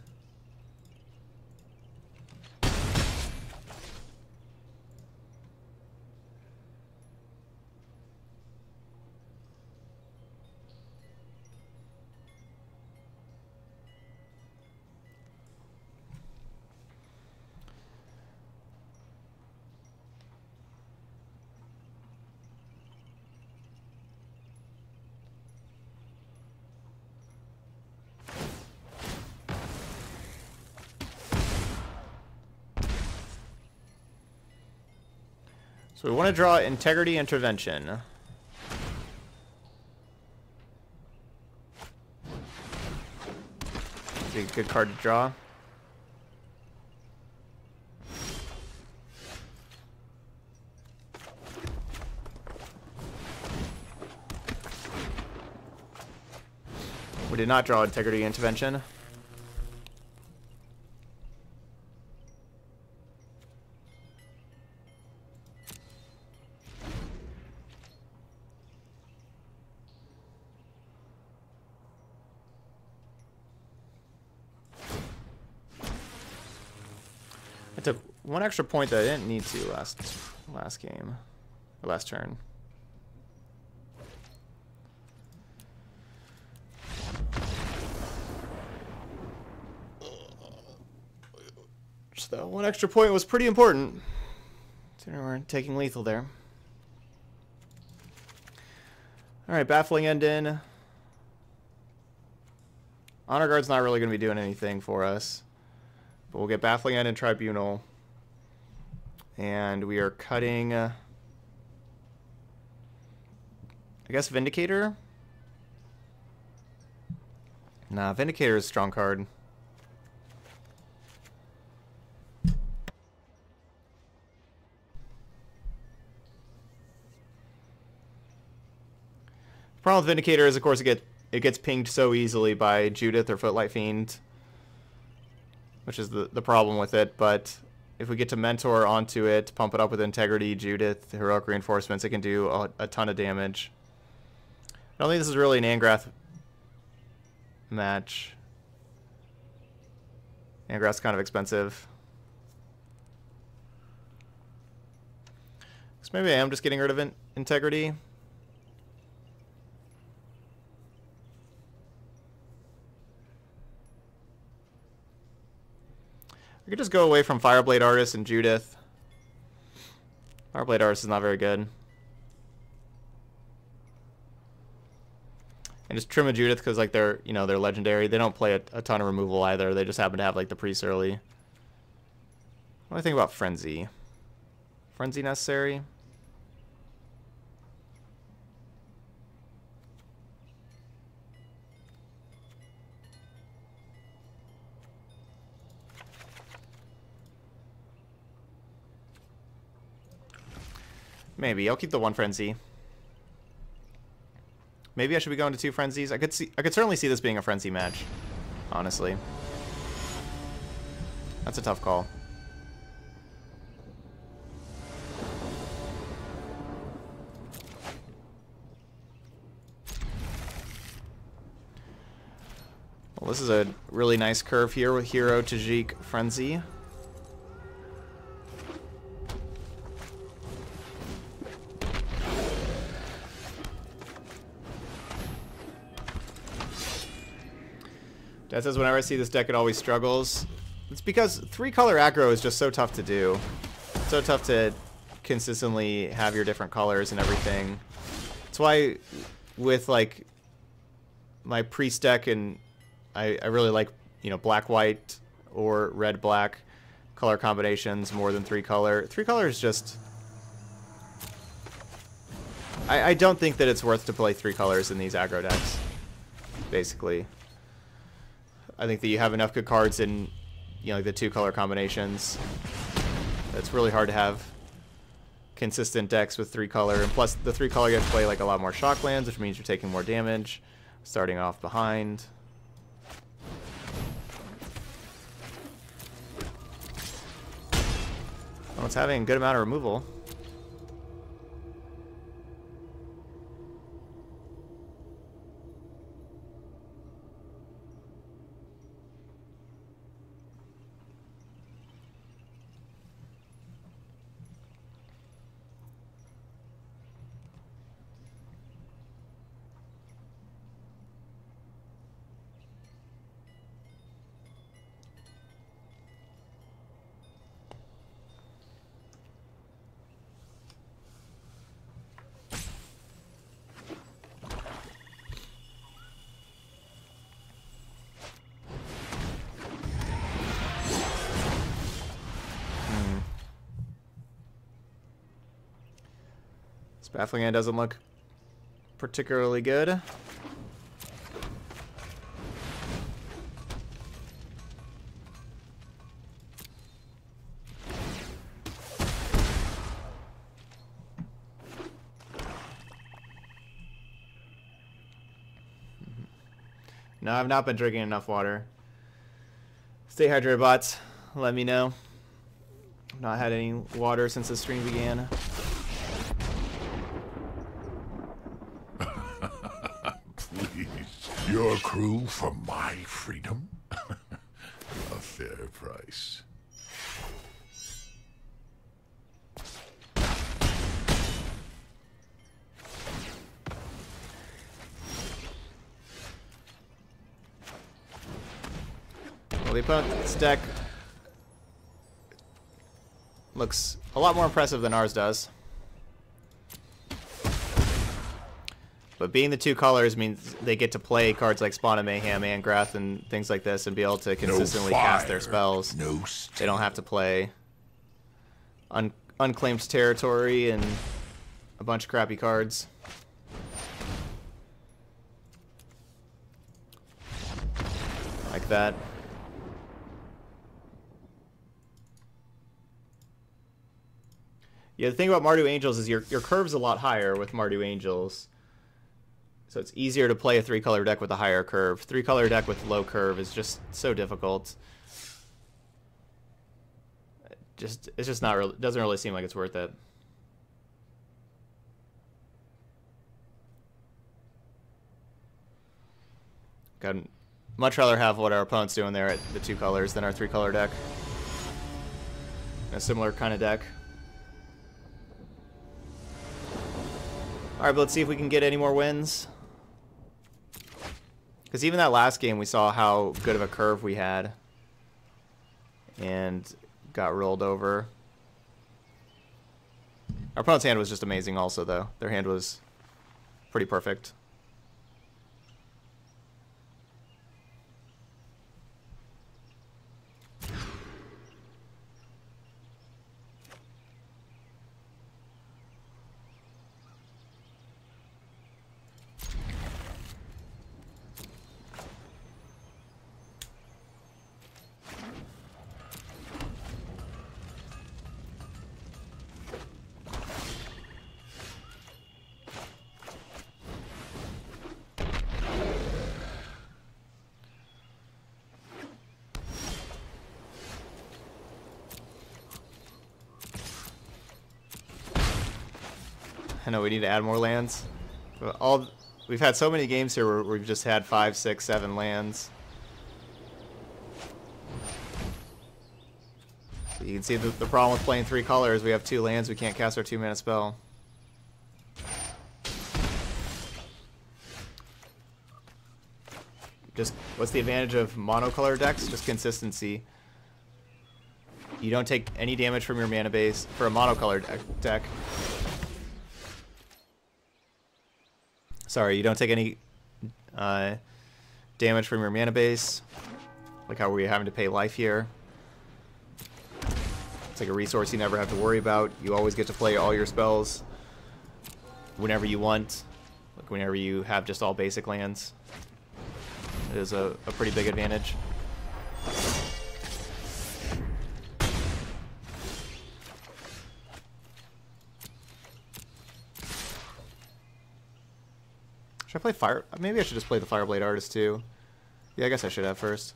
Speaker 1: Want to draw Integrity Intervention. Be a good card to draw. We did not draw Integrity Intervention. One extra point that I didn't need to last last game, last turn. So that one extra point was pretty important. We're taking lethal there. Alright, Baffling End in. Honor Guard's not really going to be doing anything for us. But we'll get Baffling End and Tribunal. And we are cutting... Uh, I guess Vindicator? Nah, Vindicator is a strong card. The problem with Vindicator is, of course, it get it gets pinged so easily by Judith or Footlight Fiend, which is the the problem with it. But if we get to mentor onto it, pump it up with integrity, Judith, heroic reinforcements, it can do a, a ton of damage. I don't think this is really an Angrath match. Angrath's kind of expensive. So maybe I am just getting rid of in integrity. I could just go away from Fireblade Artist and Judith. Fireblade Artist is not very good. And just trim a Judith because like they're you know they're legendary. They don't play a, a, ton of removal either. They just happen to have like the priest early. What do I think about Frenzy? Frenzy necessary? Maybe. I'll keep the one frenzy. Maybe I should be going to two frenzies. I could see I could certainly see this being a frenzy match. Honestly. That's a tough call. Well, this is a really nice curve here with Hero, Tajic, Frenzy. Dad says whenever I see this deck, it always struggles. It's because three-color aggro is just so tough to do. It's so tough to consistently have your different colors and everything. That's why with, like, my priest deck, and I, I really like, you know, black-white or red-black color combinations more than three-color. Three-color is just... I, I don't think that it's worth to play three colors in these aggro decks, basically. I think that you have enough good cards in, you know, the two color combinations. It's really hard to have consistent decks with three color, and plus the three color you have to play like a lot more shock lands, which means you're taking more damage, starting off behind. Well, it's having a good amount of removal. Baffling End doesn't look particularly good. No, I've not been drinking enough water. Stay hydrated, bots. Let me know. I've not had any water since the stream began.
Speaker 3: Your crew for my freedom? A fair price.
Speaker 1: Well, the opponent's deck looks a lot more impressive than ours does. But being the two colors means they get to play cards like Spawn of Mayhem, Angrath, and things like this, and be able to consistently no cast their spells.
Speaker 3: No
Speaker 1: they don't have to play un unclaimed territory and a bunch of crappy cards. Like that. Yeah, the thing about Mardu Angels is your your curve's a lot higher with Mardu Angels. So it's easier to play a three-color deck with a higher curve. Three-color deck with low curve is just so difficult. just it's just not really doesn't really seem like it's worth it. I'd much rather have what our opponent's doing there at the two colors than our three color deck. A similar kind of deck. Alright, but let's see if we can get any more wins. Because even that last game, we saw how good of a curve we had. And got rolled over. Our opponent's hand was just amazing also, though. Their hand was pretty perfect. I know we need to add more lands. But all we've had so many games here where we've just had five, six, seven lands. So you can see the, the problem with playing three colors. We have two lands. We can't cast our two mana spell. Just what's the advantage of monocolor decks? Just consistency. You don't take any damage from your mana base for a monocolor deck. Sorry, you don't take any uh, damage from your mana base. Like how we're having to pay life here. It's like a resource you never have to worry about. You always get to play all your spells whenever you want. Like whenever you have just all basic lands. It is a, a pretty big advantage. Should I play Fire? Maybe I should just play the Fireblade Artist too. Yeah, I guess I should have first.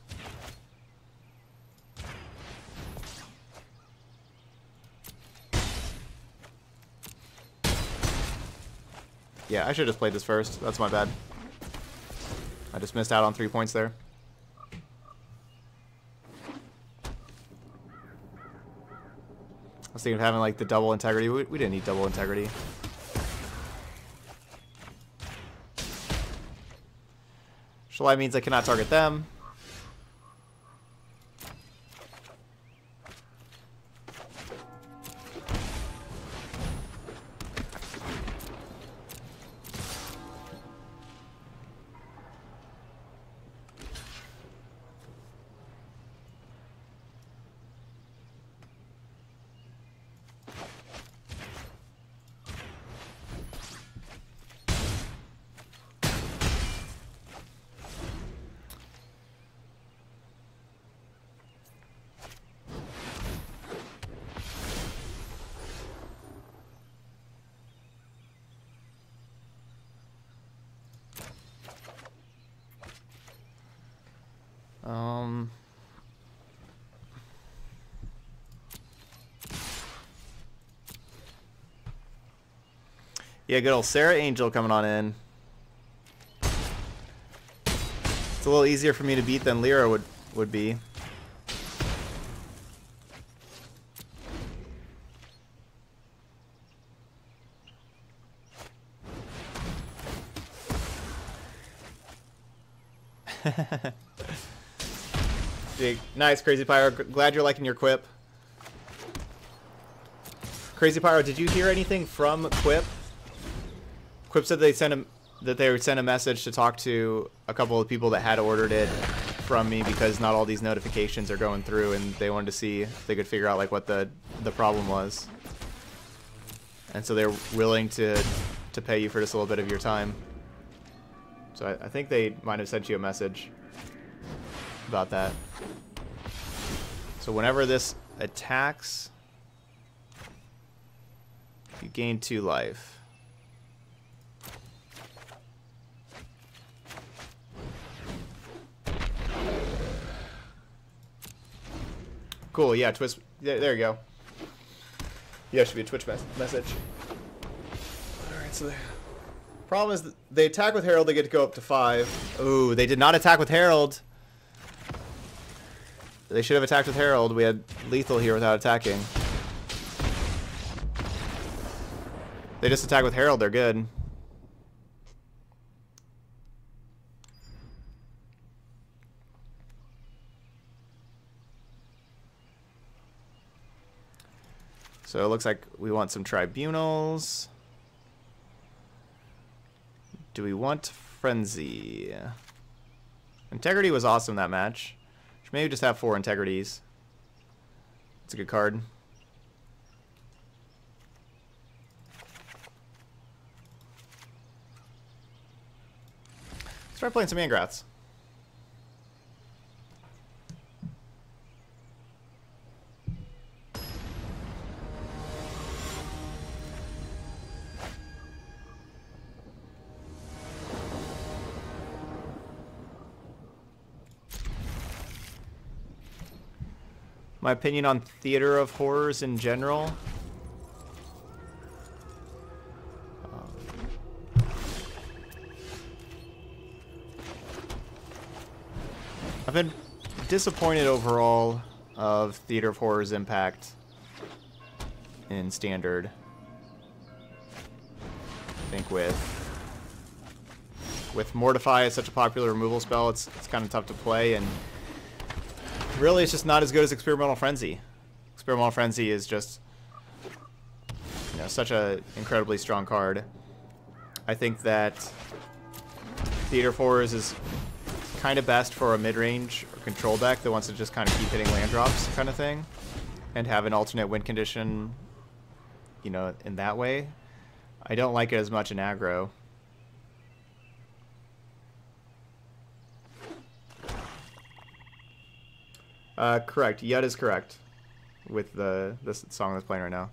Speaker 1: Yeah, I should have just played this first. That's my bad. I just missed out on three points there. I was thinking of having like the double integrity. We, we didn't need double integrity. Shalai means I cannot target them. Good old Serra Angel coming on in. It's a little easier for me to beat than Lyra would would be. Nice, Crazy Pyro. Glad you're liking your quip. Crazy Pyro, did you hear anything from Quip? Quip said they sent a, that they would send a message to talk to a couple of people that had ordered it from me because not all these notifications are going through and they wanted to see if they could figure out like what the the problem was. And so they're willing to to pay you for just a little bit of your time. So I, I think they might have sent you a message about that. So whenever this attacks, you gain two life. Cool, yeah, twist. There, there you go. Yeah, it should be a Twitch mes message. Alright, so the problem is they attack with Herald, they get to go up to five. Ooh, they did not attack with Herald. They should have attacked with Herald. We had lethal here without attacking. They just attack with Herald, they're good. So it looks like we want some tribunals. Do we want frenzy? Integrity was awesome that match. Should maybe just have four integrities. It's a good card. Start playing some Angraths. My opinion on theater of horrors in general. Um, I've been disappointed overall of Theater of Horror's impact in Standard. I think with with Mortify as such a popular removal spell, it's, it's kind of tough to play, and really it's just not as good as Experimental Frenzy. Experimental Frenzy is just you know such a incredibly strong card. I think that Theater Horrors is kind of best for a mid-range control deck that wants to just kind of keep hitting land drops kind of thing and have an alternate win condition, you know, in that way. I don't like it as much in aggro. Uh, correct. Yet is correct with the this song that's playing right now.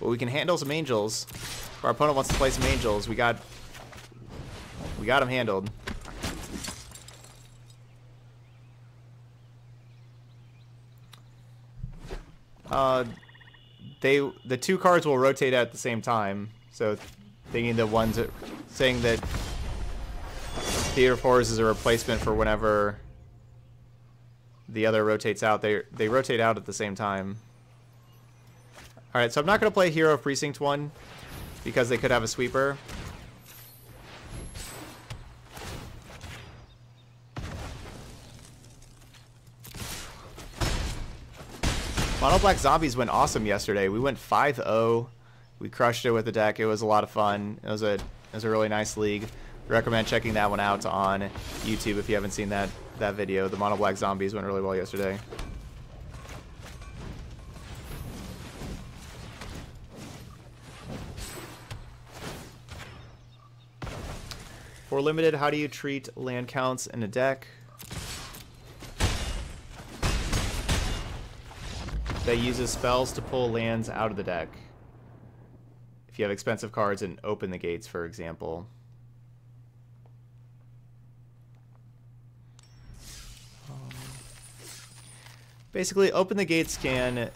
Speaker 1: But we can handle some angels. If our opponent wants to play some angels, we got we got him handled. Uh, they the two cards will rotate at the same time. So thinking the ones that saying that Theater of Horrors is a replacement for whenever the other rotates out. They they rotate out at the same time. All right, so I'm not going to play Hero Precinct 1 because they could have a sweeper. Mono Black Zombies went awesome yesterday. We went 5-0. We crushed it with the deck. It was a lot of fun. It was a it was a really nice league. Recommend checking that one out on YouTube if you haven't seen that that video. The Mono Black Zombies went really well yesterday. For limited, how do you treat land counts in a deck? That uses spells to pull lands out of the deck. If you have expensive cards and open the gates, for example. Um, basically, open the gates can,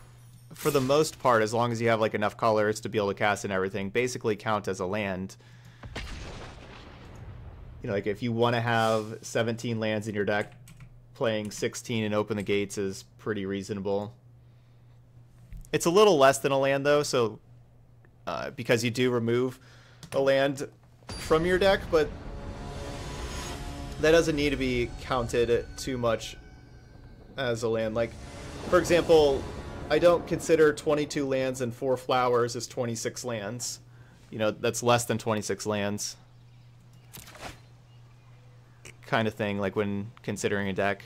Speaker 1: for the most part, as long as you have like enough colors to be able to cast and everything, basically count as a land you know, like if you want to have 17 lands in your deck, playing 16 and open the gates is pretty reasonable. It's a little less than a land though, so uh, because you do remove a land from your deck, but that doesn't need to be counted too much as a land. Like, for example, I don't consider 22 lands and 4 flowers as 26 lands. You know, that's less than 26 lands kind of thing, like when considering a deck.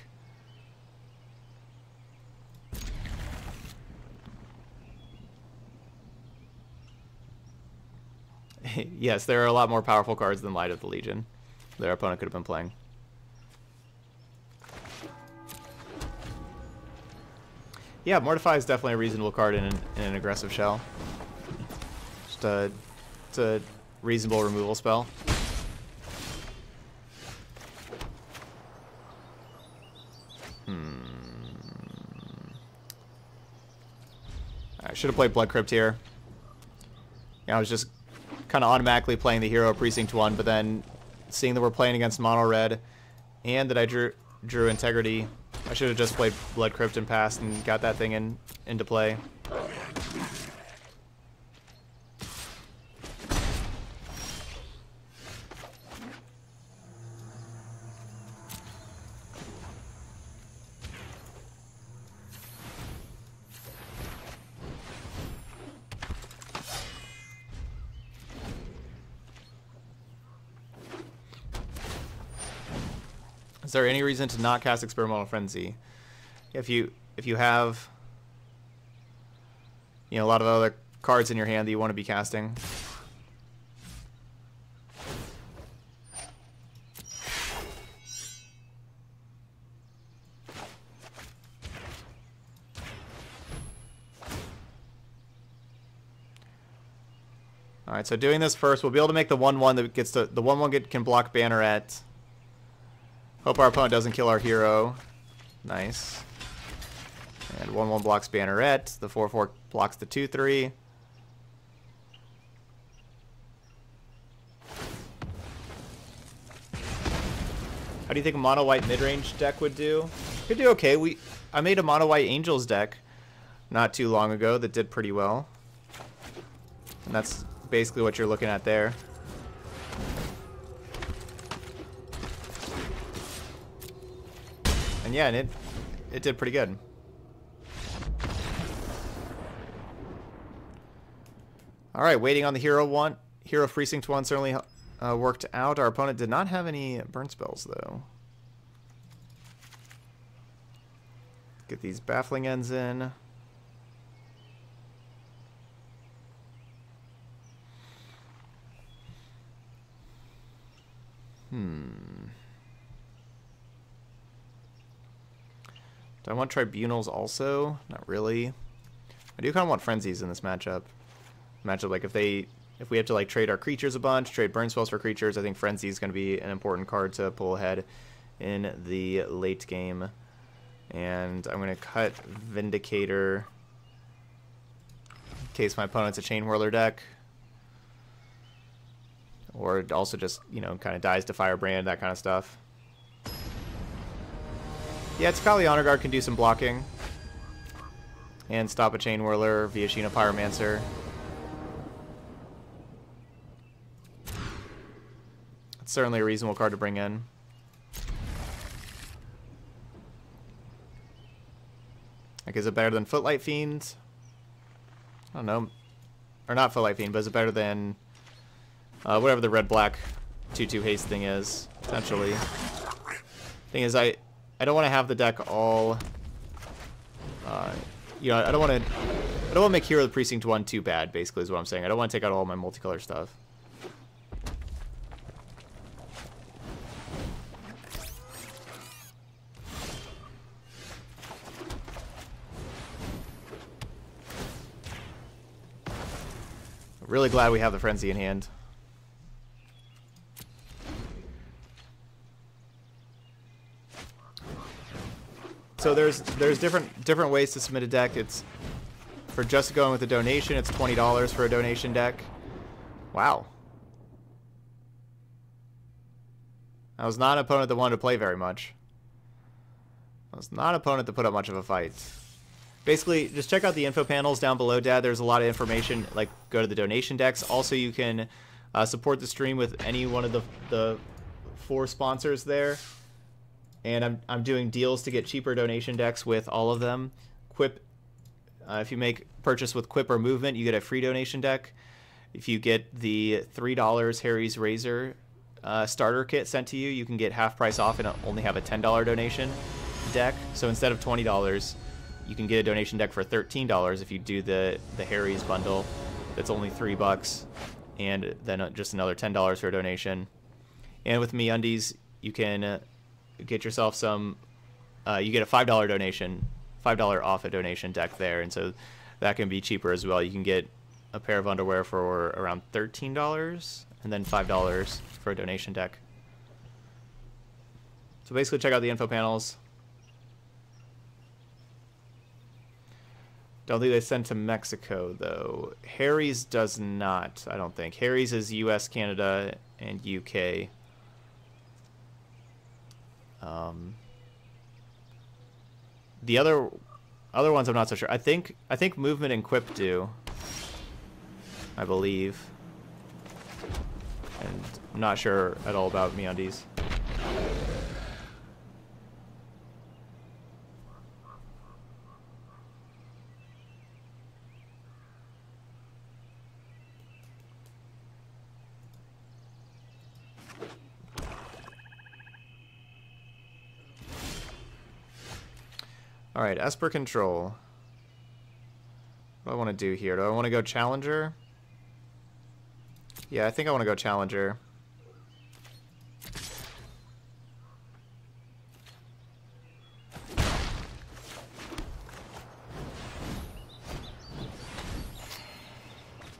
Speaker 1: yes, there are a lot more powerful cards than Light of the Legion. Their opponent could have been playing. Yeah, Mortify is definitely a reasonable card in an, in an aggressive shell. Just a, it's a reasonable removal spell. Hmm. I should have played Blood Crypt here. Yeah, I was just kind of automatically playing the hero Precinct 1, but then seeing that we're playing against Mono Red and that I drew, drew Integrity, I should have just played Blood Crypt and passed and got that thing in into play. There any reason to not cast Experimental Frenzy? If you if you have you know a lot of other cards in your hand that you want to be casting. Alright, so doing this first, we'll be able to make the 1-1 that gets to, the 1-1 can block Banneret. Hope our opponent doesn't kill our hero. Nice. And 1-1 blocks Banneret. The 4-4 blocks the 2-3. How do you think a mono white mid-range deck would do? Could do okay. We I made a mono white angels deck not too long ago that did pretty well. And that's basically what you're looking at there. Yeah, and it it did pretty good. All right, waiting on the hero one. Hero precinct one certainly uh, worked out. Our opponent did not have any burn spells though. Get these baffling ends in. Hmm. Do I want tribunals also? Not really. I do kind of want frenzies in this matchup. Matchup like if they if we have to like trade our creatures a bunch, trade burn spells for creatures, I think frenzy is going to be an important card to pull ahead in the late game. And I'm going to cut Vindicator in case my opponent's a Chainwhirler deck. Or also just, you know, kind of dies to Firebrand, that kind of stuff. Yeah, it's Honor Guard can do some blocking. And stop a Chain Whirler Viashino Pyromancer. It's certainly a reasonable card to bring in. Like, is it better than Footlight Fiend? I don't know. Or not Footlight Fiend, but is it better than uh, whatever the red-black 2-2 haste thing is, potentially. Thing is, I I don't want to have the deck all... Uh, you know, I don't want to... I don't want to make Hero of the Precinct 1 too bad, basically, is what I'm saying. I don't want to take out all my multicolor stuff. Really glad we have the Frenzy in hand. So there's there's different different ways to submit a deck. It's for just going with a donation, it's twenty dollars for a donation deck. Wow. I was not an opponent that wanted to play very much. I was not an opponent that put up much of a fight. Basically, just check out the info panels down below, Dad. There's a lot of information. Like, go to the donation decks. Also, you can uh, support the stream with any one of the, the four sponsors there and I'm, I'm doing deals to get cheaper donation decks with all of them. Quip, uh, if you make purchase with Quip or Movement, you get a free donation deck. If you get the $3 Harry's Razor uh, starter kit sent to you, you can get half price off and only have a $10 donation deck. So instead of $20, you can get a donation deck for $13 if you do the, the Harry's bundle. That's only 3 bucks and then just another $10 for a donation. And with MeUndies, you can get yourself some. Uh, you get a five dollar donation, five dollar off a donation deck there, and so that can be cheaper as well. You can get a pair of underwear for around thirteen dollars, and then five dollars for a donation deck. So basically, check out the info panels. Don't think they send to Mexico though. Harry's does not. I don't think Harry's is U.S., Canada, and U.K. Um, the other other ones I'm not so sure. I think I think movement and quip do. I believe. And I'm not sure at all about MeUndies. Alright, Esper Control. What do I want to do here? Do I want to go Challenger? Yeah, I think I want to go Challenger.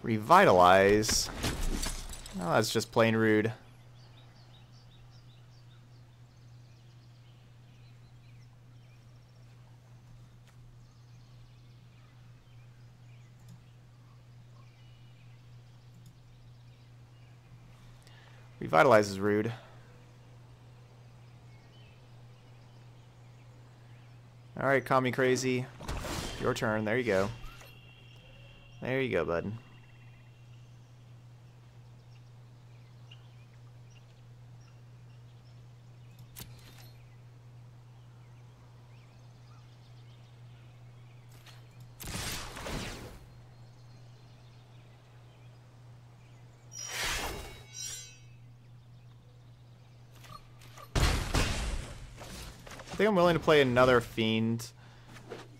Speaker 1: Revitalize? Oh, that's just plain rude. Revitalize is rude. Alright, call me crazy. Your turn. There you go. There you go, bud. Think I'm willing to play another Fiend.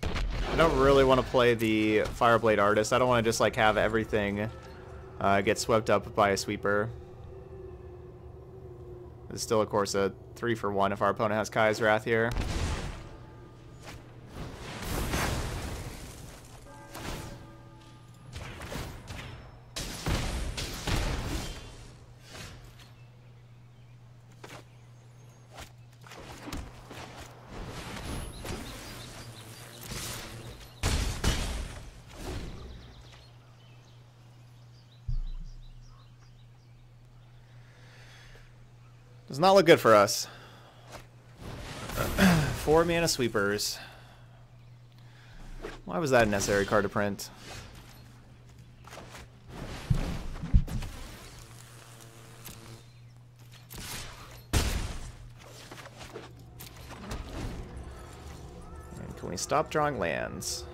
Speaker 1: I don't really want to play the Fireblade Artist. I don't want to just like have everything uh, get swept up by a sweeper. It's still, of course, a 3 for 1 if our opponent has Kaya's Wrath here. Not look good for us. Four mana sweepers. Why was that a necessary card to print? And can we stop drawing lands?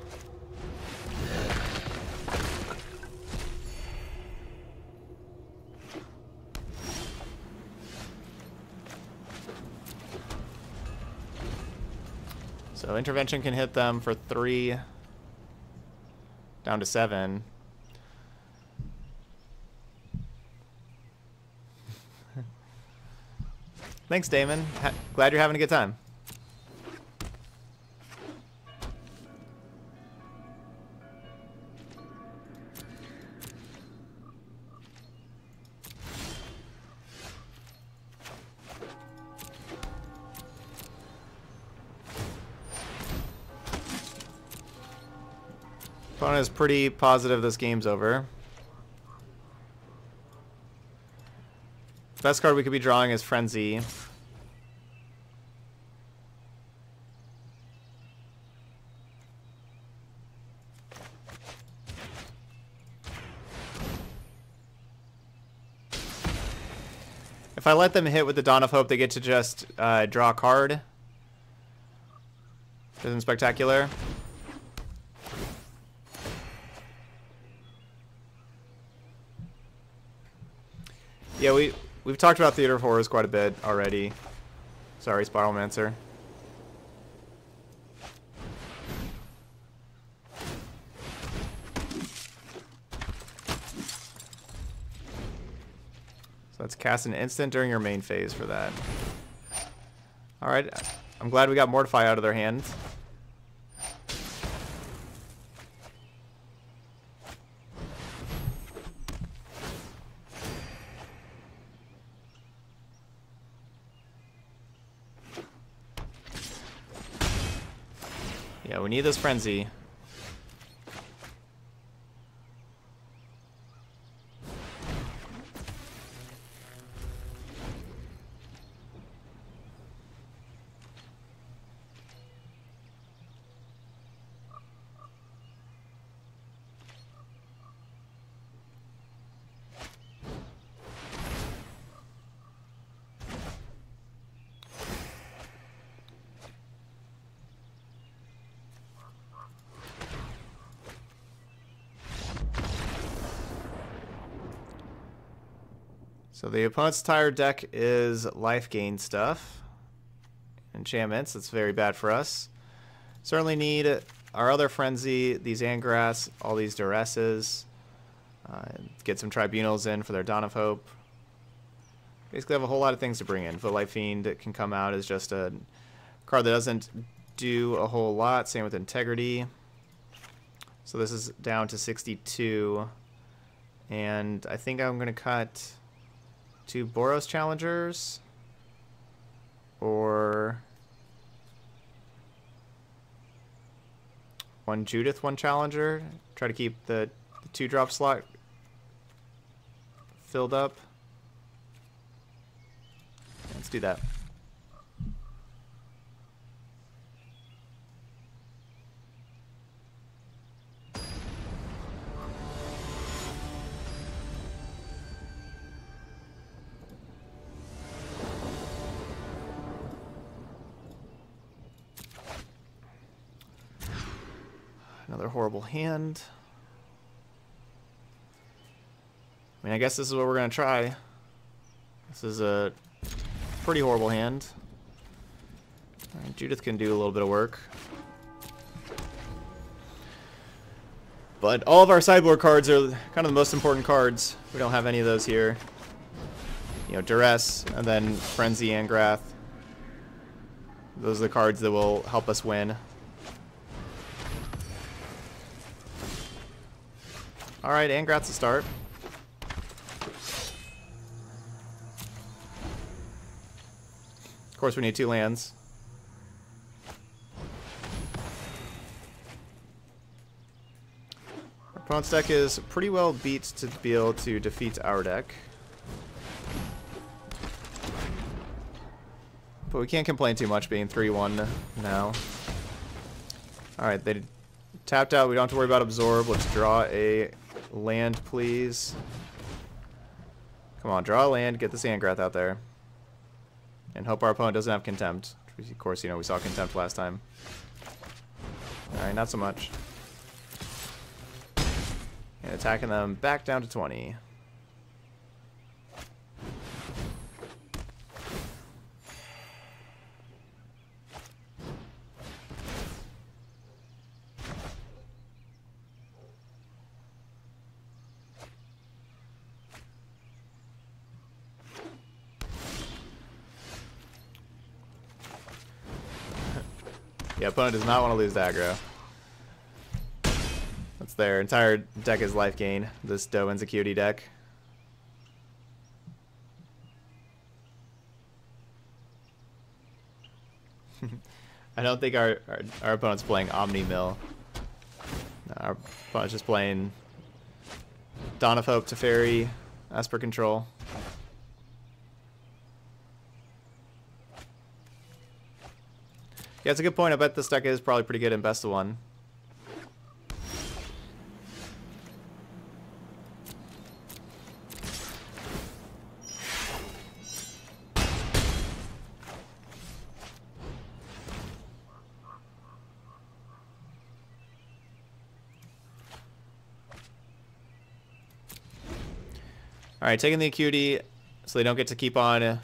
Speaker 1: Intervention can hit them for three, down to seven. Thanks, Damon. Ha glad you're having a good time. Is pretty positive this game's over. Best card we could be drawing is Frenzy. If I let them hit with the Dawn of Hope, they get to just uh, draw a card. Isn't spectacular. Yeah, we we've talked about Theater of Horrors quite a bit already. Sorry, Spiralmancer. So let's cast an instant during your main phase for that. Alright, I'm glad we got Mortify out of their hands. Need this frenzy. So the opponent's entire deck is life gain stuff. Enchantments, that's very bad for us. Certainly need our other Frenzy, these Angraths, all these Duresses. Uh, get some Tribunals in for their Dawn of Hope. Basically have a whole lot of things to bring in. The Life Fiend can come out as just a card that doesn't do a whole lot. Same with Integrity. So this is down to 62. And I think I'm going to cut two Boros Challengers. Or one Judith, one Challenger. Try to keep the, the two drop slot filled up. Let's do that. Hand. I mean, I guess this is what we're going to try. This is a pretty horrible hand. Right, Judith can do a little bit of work. But all of our sideboard cards are kind of the most important cards. We don't have any of those here. You know, Duress, and then Frenzy Angrath. Those are the cards that will help us win. Alright, Angrath's a start. Of course, we need two lands. Our opponent's deck is pretty well beat to be able to defeat our deck. But we can't complain too much being 3-1 now. Alright, they tapped out. We don't have to worry about absorb. Let's draw a land, please. Come on, draw a land, get the Sandgrath out there. And hope our opponent doesn't have Contempt. Of course, you know, we saw Contempt last time. Alright, not so much. And attacking them back down to 20. Yeah, opponent does not want to lose the aggro. That's their entire deck is life gain, this Dovin's Acuity deck. I don't think our, our, our opponent's playing Omni Mill. Our opponent's just playing Dawn of Hope, Teferi, Esper Control. Yeah, it's a good point. I bet this deck is probably pretty good in best of one. Alright, taking the acuity so they don't get to keep on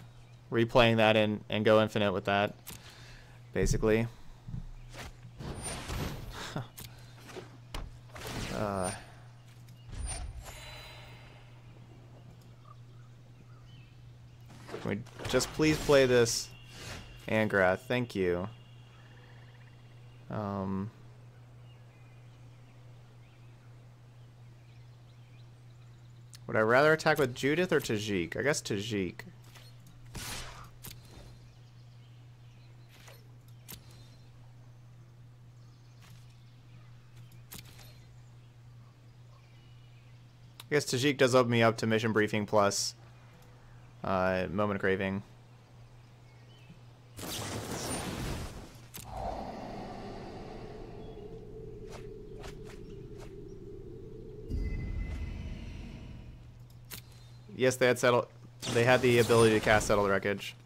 Speaker 1: replaying that and, and go infinite with that basically. uh. Can we just please play this Angrath? Thank you. Um... Would I rather attack with Judith or Tajic? I guess Tajic. Guess Tajic does open me up to Mission Briefing plus uh, Moment Craving. Yes, they had settled. They had the ability to cast Settle the Wreckage.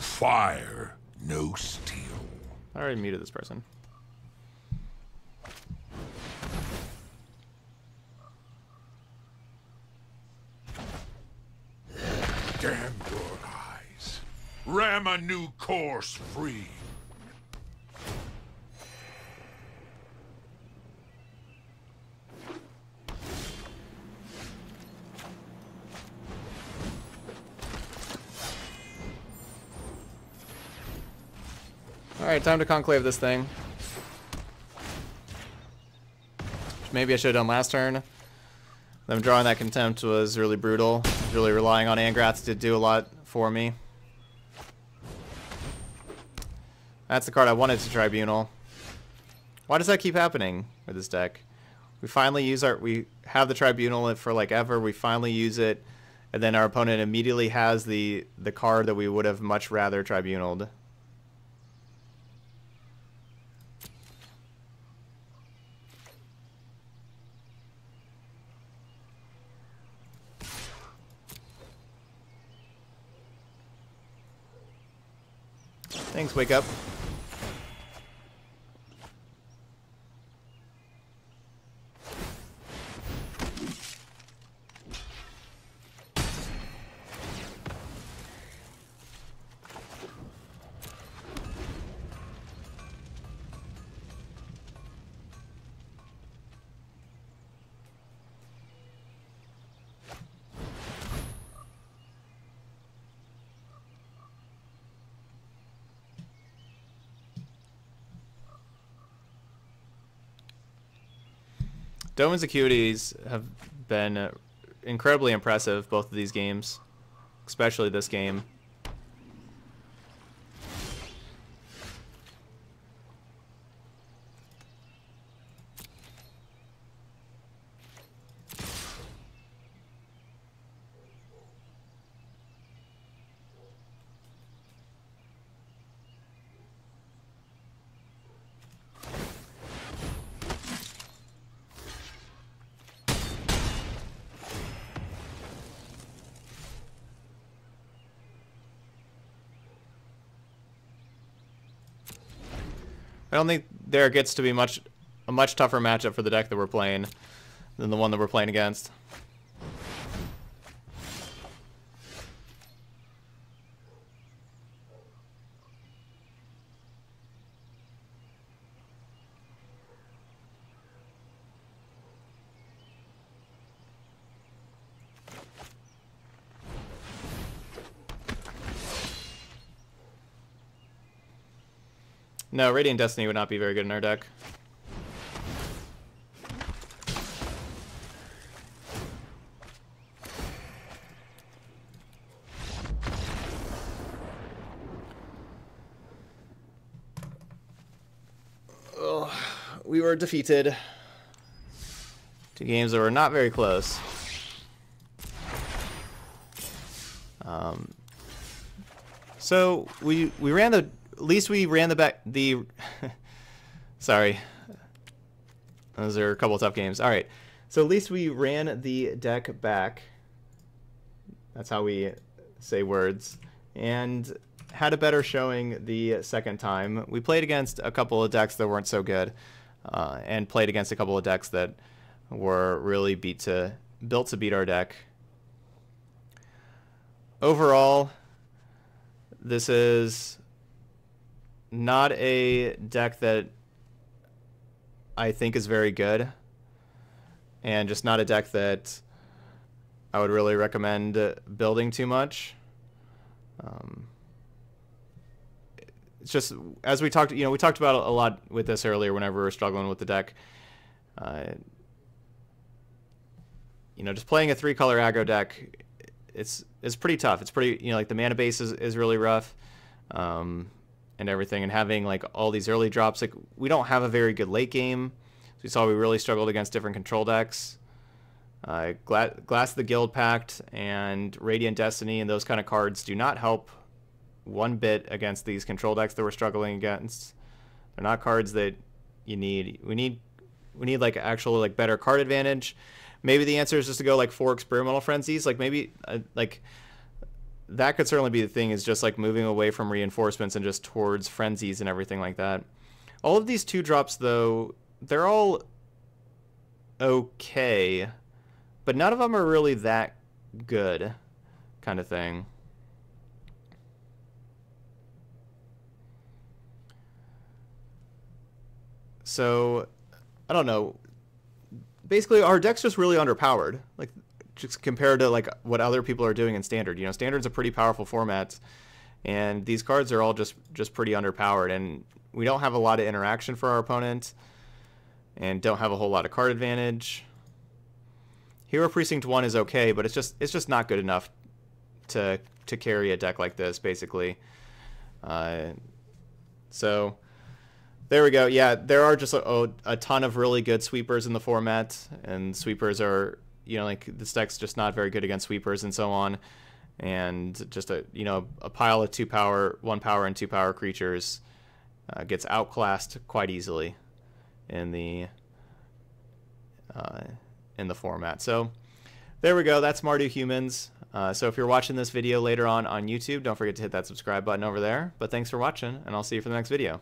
Speaker 3: Fire, no steel.
Speaker 1: I already muted this person.
Speaker 3: Damn your eyes. Ram a new course free.
Speaker 1: Alright, time to conclave this thing. Maybe I should have done last turn. Them drawing that contempt was really brutal. Really relying on Angrath to do a lot for me. That's the card I wanted to Tribunal. Why does that keep happening with this deck? We finally use our... We have the Tribunal for like ever. We finally use it. And then our opponent immediately has the, the card that we would have much rather Tribunaled. Wake up. Dovin's Acuities have been uh, incredibly impressive, both of these games, especially this game. Don't think there gets to be much a much tougher matchup for the deck that we're playing than the one that we're playing against. No, Radiant Destiny would not be very good in our deck. Ugh, we were defeated. Two games that were not very close. Um, so we we ran the at least we ran the back the sorry. Those are a couple of tough games. All right. So at least we ran the deck back. That's how we say words. And had a better showing the second time. We played against a couple of decks that weren't so good uh, and played against a couple of decks that were really beat to built to beat our deck. Overall this is not a deck that I think is very good, and just not a deck that I would really recommend building too much. Um, it's just as we talked, you know, we talked about a lot with this earlier. Whenever we were struggling with the deck, uh, you know, just playing a three-color aggro deck, it's it's pretty tough. It's pretty, you know, like the mana base is, is really rough. Um, and everything and having like all these early drops like we don't have a very good late game. So we saw we really struggled against different control decks. Uh, Gla- glass the Guildpact and radiant destiny and those kind of cards do not help one bit against these control decks that we're struggling against. They're not cards that you need. We need we need like actual like better card advantage. Maybe the answer is just to go like four experimental frenzies. Like maybe uh, like that could certainly be the thing is just like moving away from reinforcements and just towards frenzies and everything like that. All of these two drops though, they're all okay, but none of them are really that good kind of thing. So, I don't know. Basically, our deck's just really underpowered. Like, just compared to like what other people are doing in standard. You know, standard's a pretty powerful format, and these cards are all just just pretty underpowered. And we don't have a lot of interaction for our opponent, and don't have a whole lot of card advantage. Hero Precinct One is okay, but it's just it's just not good enough to to carry a deck like this, basically. Uh, so there we go. Yeah, there are just a, a, ton of really good sweepers in the format, and sweepers are, you know, like this deck's just not very good against sweepers and so on. And just a, you know, a pile of two power, one power, and two power creatures uh, gets outclassed quite easily in the uh, in the format. So there we go. That's Mardu Humans. Uh, so if you're watching this video later on on YouTube, don't forget to hit that subscribe button over there. But thanks for watching, and I'll see you for the next video.